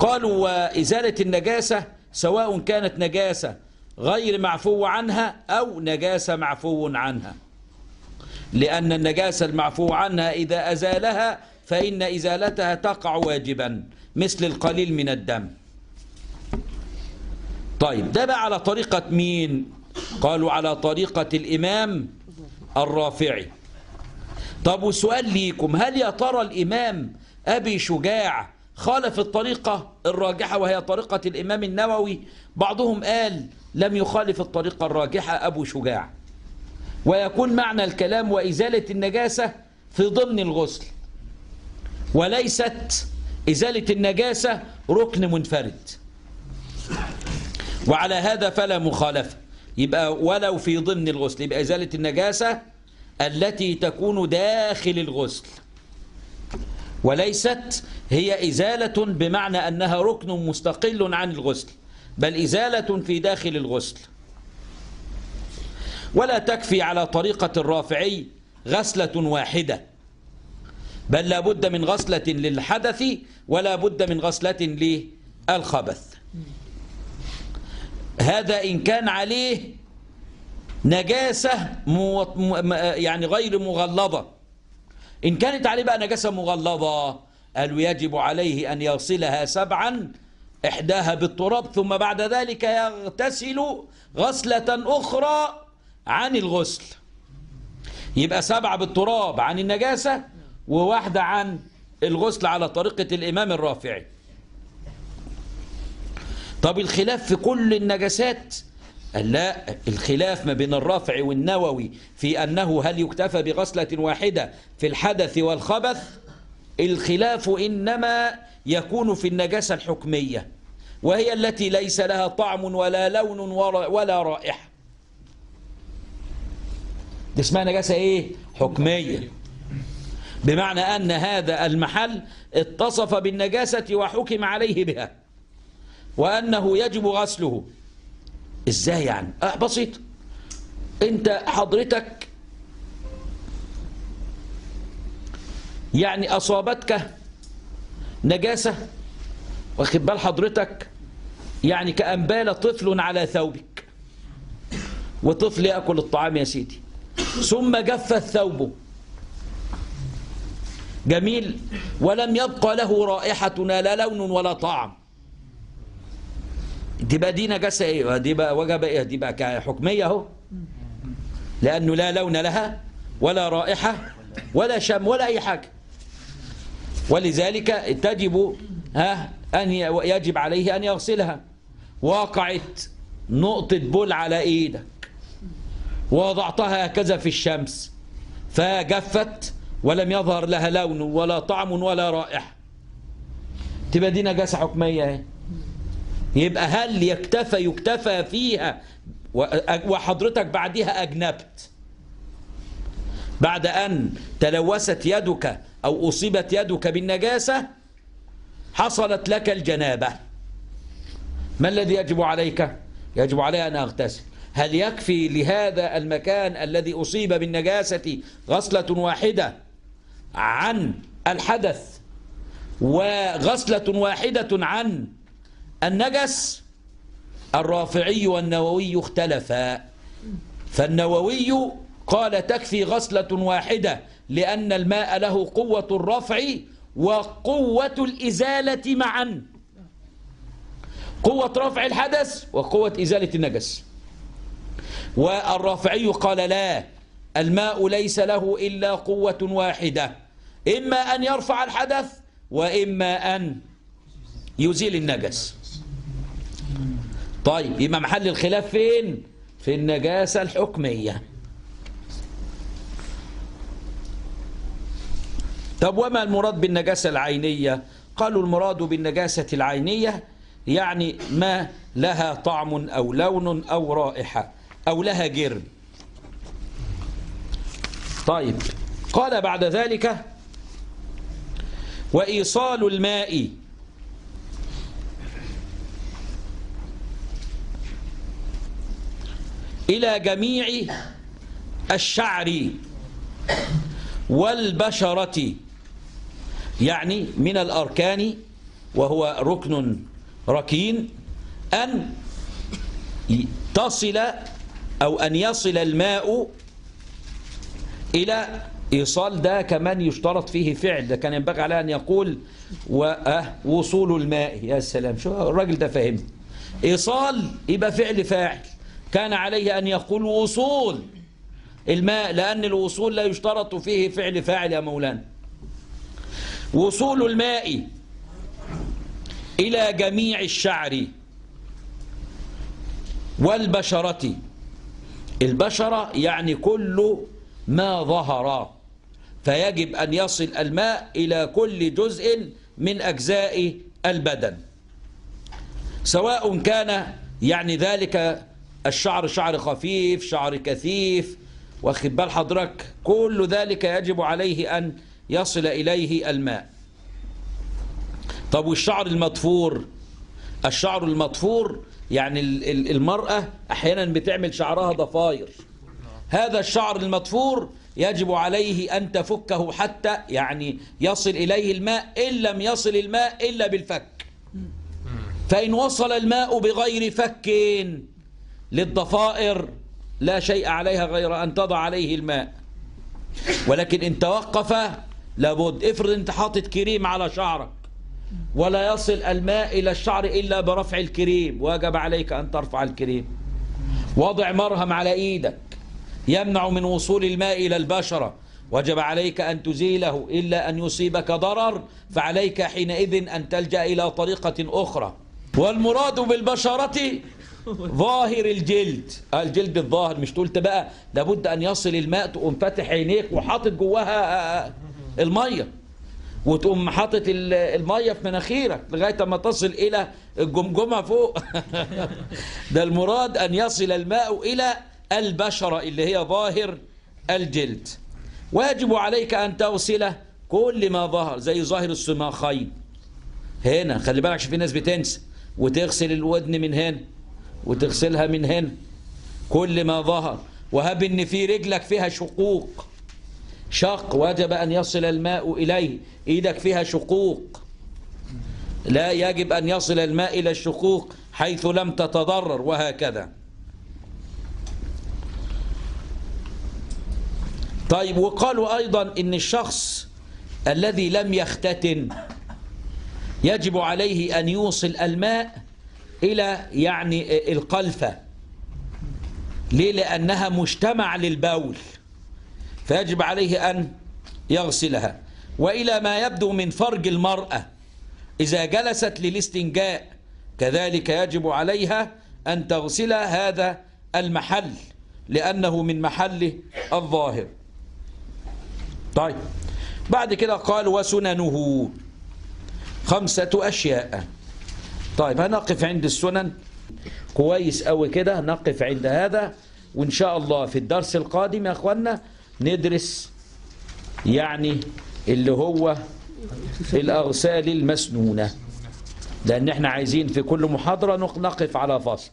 قالوا وإزالة النجاسة سواء كانت نجاسة غير معفو عنها أو نجاسة معفو عنها. لأن النجاسة المعفو عنها إذا أزالها فإن إزالتها تقع واجبا مثل القليل من الدم. طيب ده بقى على طريقة مين؟ قالوا على طريقة الإمام الرافعي. طب وسؤال ليكم هل يا ترى الإمام أبي شجاع خالف الطريقة الراجحة وهي طريقة الإمام النووي. بعضهم قال لم يخالف الطريقة الراجحة أبو شجاع. ويكون معنى الكلام وإزالة النجاسة في ضمن الغسل. وليست إزالة النجاسة ركن منفرد. وعلى هذا فلا مخالفة. يبقى ولو في ضمن الغسل يبقى إزالة النجاسة التي تكون داخل الغسل. وليست هي إزالة بمعنى أنها ركن مستقل عن الغسل بل إزالة في داخل الغسل ولا تكفي على طريقة الرافعي غسلة واحدة بل لا بد من غسلة للحدث ولا بد من غسلة للخبث هذا إن كان عليه نجاسة. يعني غير مغلظة إن كانت عليه بقى نجاسة مغلظة قالوا يجب عليه أن يغسلها سبعا إحداها بالتراب ثم بعد ذلك يغتسل غسلة أخرى عن الغسل. يبقى سبعة بالتراب عن النجاسة وواحدة عن الغسل على طريقة الإمام الرافعي. طب الخلاف في كل النجاسات لا الخلاف ما بين الرافع والنووي في أنه هل يكتفى بغسلة واحدة في الحدث والخبث؟ الخلاف إنما يكون في النجاسة الحكمية وهي التي ليس لها طعم ولا لون ولا رائحة. دي اسمها نجاسة إيه؟ حكمية. بمعنى أن هذا المحل اتصف بالنجاسة وحكم عليه بها وأنه يجب غسله. إزاي يعني؟ آه بسيط. انت حضرتك يعني اصابتك نجاسة واخد بال حضرتك؟ يعني كأنبال طفل على ثوبك. وطفل يأكل الطعام يا سيدي. ثم جف الثوب. جميل. ولم يبقى له رائحة لا لون ولا طعم. دي بقى دي نجاسة إيه؟ دي بقى وجب إيه؟ دي بقى حكمية أهو. لأنه لا لون لها ولا رائحة ولا شم ولا أي حاجة. ولذلك تجب ها أن يجب عليه أن يغسلها. وقعت نقطة بول على إيدك. ووضعتها هكذا في الشمس. فجفت ولم يظهر لها لون ولا طعم ولا رائحة. تبقى دي نجاسة حكمية اهي يبقى هل يكتفى يكتفى فيها وحضرتك بعدها أجنبت؟ بعد أن تلوثت يدك أو أصيبت يدك بالنجاسة حصلت لك الجنابة. ما الذي يجب عليك؟ يجب علي أن أغتسل. هل يكفي لهذا المكان الذي أصيب بالنجاسة غسلة واحدة عن الحدث وغسلة واحدة عن النجس الرافعي والنووي اختلفا. فالنووي قال تكفي غسلة واحدة لأن الماء له قوة الرفع وقوة الإزالة معا. قوة رفع الحدث وقوة إزالة النجس. والرافعي قال لا الماء ليس له إلا قوة واحدة. إما أن يرفع الحدث وإما أن يزيل النجس. طيب يبقى محل الخلاف فين؟ في النجاسة الحكمية. طب وما المراد بالنجاسة العينية؟ قالوا المراد بالنجاسة العينية يعني ما لها طعم أو لون أو رائحة أو لها جرم. طيب قال بعد ذلك وإيصال الماء إلى جميع الشعر والبشرة يعني من الأركان وهو ركن ركين أن تصل أو أن يصل الماء إلى إيصال ده كمان يشترط فيه فعل. ده كان ينبغي عليه أن يقول وصول الماء. يا سلام شو الراجل ده فهم إيصال يبقى فعل فاعل. كان عليه أن يقول وصول. الماء لأن الوصول لا يشترط فيه فعل فاعل يا مولانا. وصول الماء إلى جميع الشعر والبشرة. البشرة يعني كل ما ظهر. فيجب أن يصل الماء إلى كل جزء من أجزاء البدن. سواء كان يعني ذلك الشعر شعر خفيف شعر كثيف. واخد بال حضرتك؟ كل ذلك يجب عليه أن يصل إليه الماء. طب والشعر المطفور؟ الشعر المطفور يعني المرأة أحيانا بتعمل شعرها ضفاير. هذا الشعر المطفور يجب عليه أن تفكه حتى يعني يصل إليه الماء إن لم يصل الماء إلا بالفك. فإن وصل الماء بغير فك للضفائر لا شيء عليها غير أن تضع عليه الماء. ولكن إن توقف لابد افرض أنت حاطط كريم على شعرك ولا يصل الماء إلى الشعر إلا برفع الكريم. وأجب عليك أن ترفع الكريم. وضع مرهم على إيدك. يمنع من وصول الماء إلى البشرة. وجب عليك أن تزيله. إلا أن يصيبك ضرر فعليك حينئذ أن تلجأ إلى طريقة أخرى. والمراد بالبشرة ظاهر الجلد. الجلد الظاهر مش قلت بقى لابد أن يصل الماء تقوم فاتح عينيك وحاطط جواها المية. وتقوم حاطط المية في مناخيرك لغاية ما تصل إلى الجمجمة فوق. ده المراد أن يصل الماء إلى البشرة اللي هي ظاهر الجلد. ويجب عليك أن تغسل كل ما ظهر زي ظاهر السماخين. هنا خلي بالك في ناس بتنسى. وتغسل الودن من هنا. وتغسلها من هنا. كل ما ظهر. وهب إن في رجلك فيها شقوق. شق. وجب أن يصل الماء إليه. إيدك فيها شقوق. لا يجب أن يصل الماء إلى الشقوق حيث لم تتضرر. وهكذا. طيب وقالوا أيضا إن الشخص الذي لم يختتن يجب عليه أن يوصل الماء إلى يعني القلفة. ليه؟ لأنها مجتمع للبول. فيجب عليه أن يغسلها. وإلى ما يبدو من فرج المرأة. إذا جلست للاستنجاء كذلك يجب عليها أن تغسل هذا المحل لأنه من محله الظاهر. طيب. بعد كده قال وسننه خمسة أشياء. طيب هنقف عند السنن؟ كويس قوي كده نقف عند هذا. وإن شاء الله في الدرس القادم يا أخوانا ندرس يعني اللي هو الأغسال المسنونة لأن إحنا عايزين في كل محاضرة نق- نقف على فصل.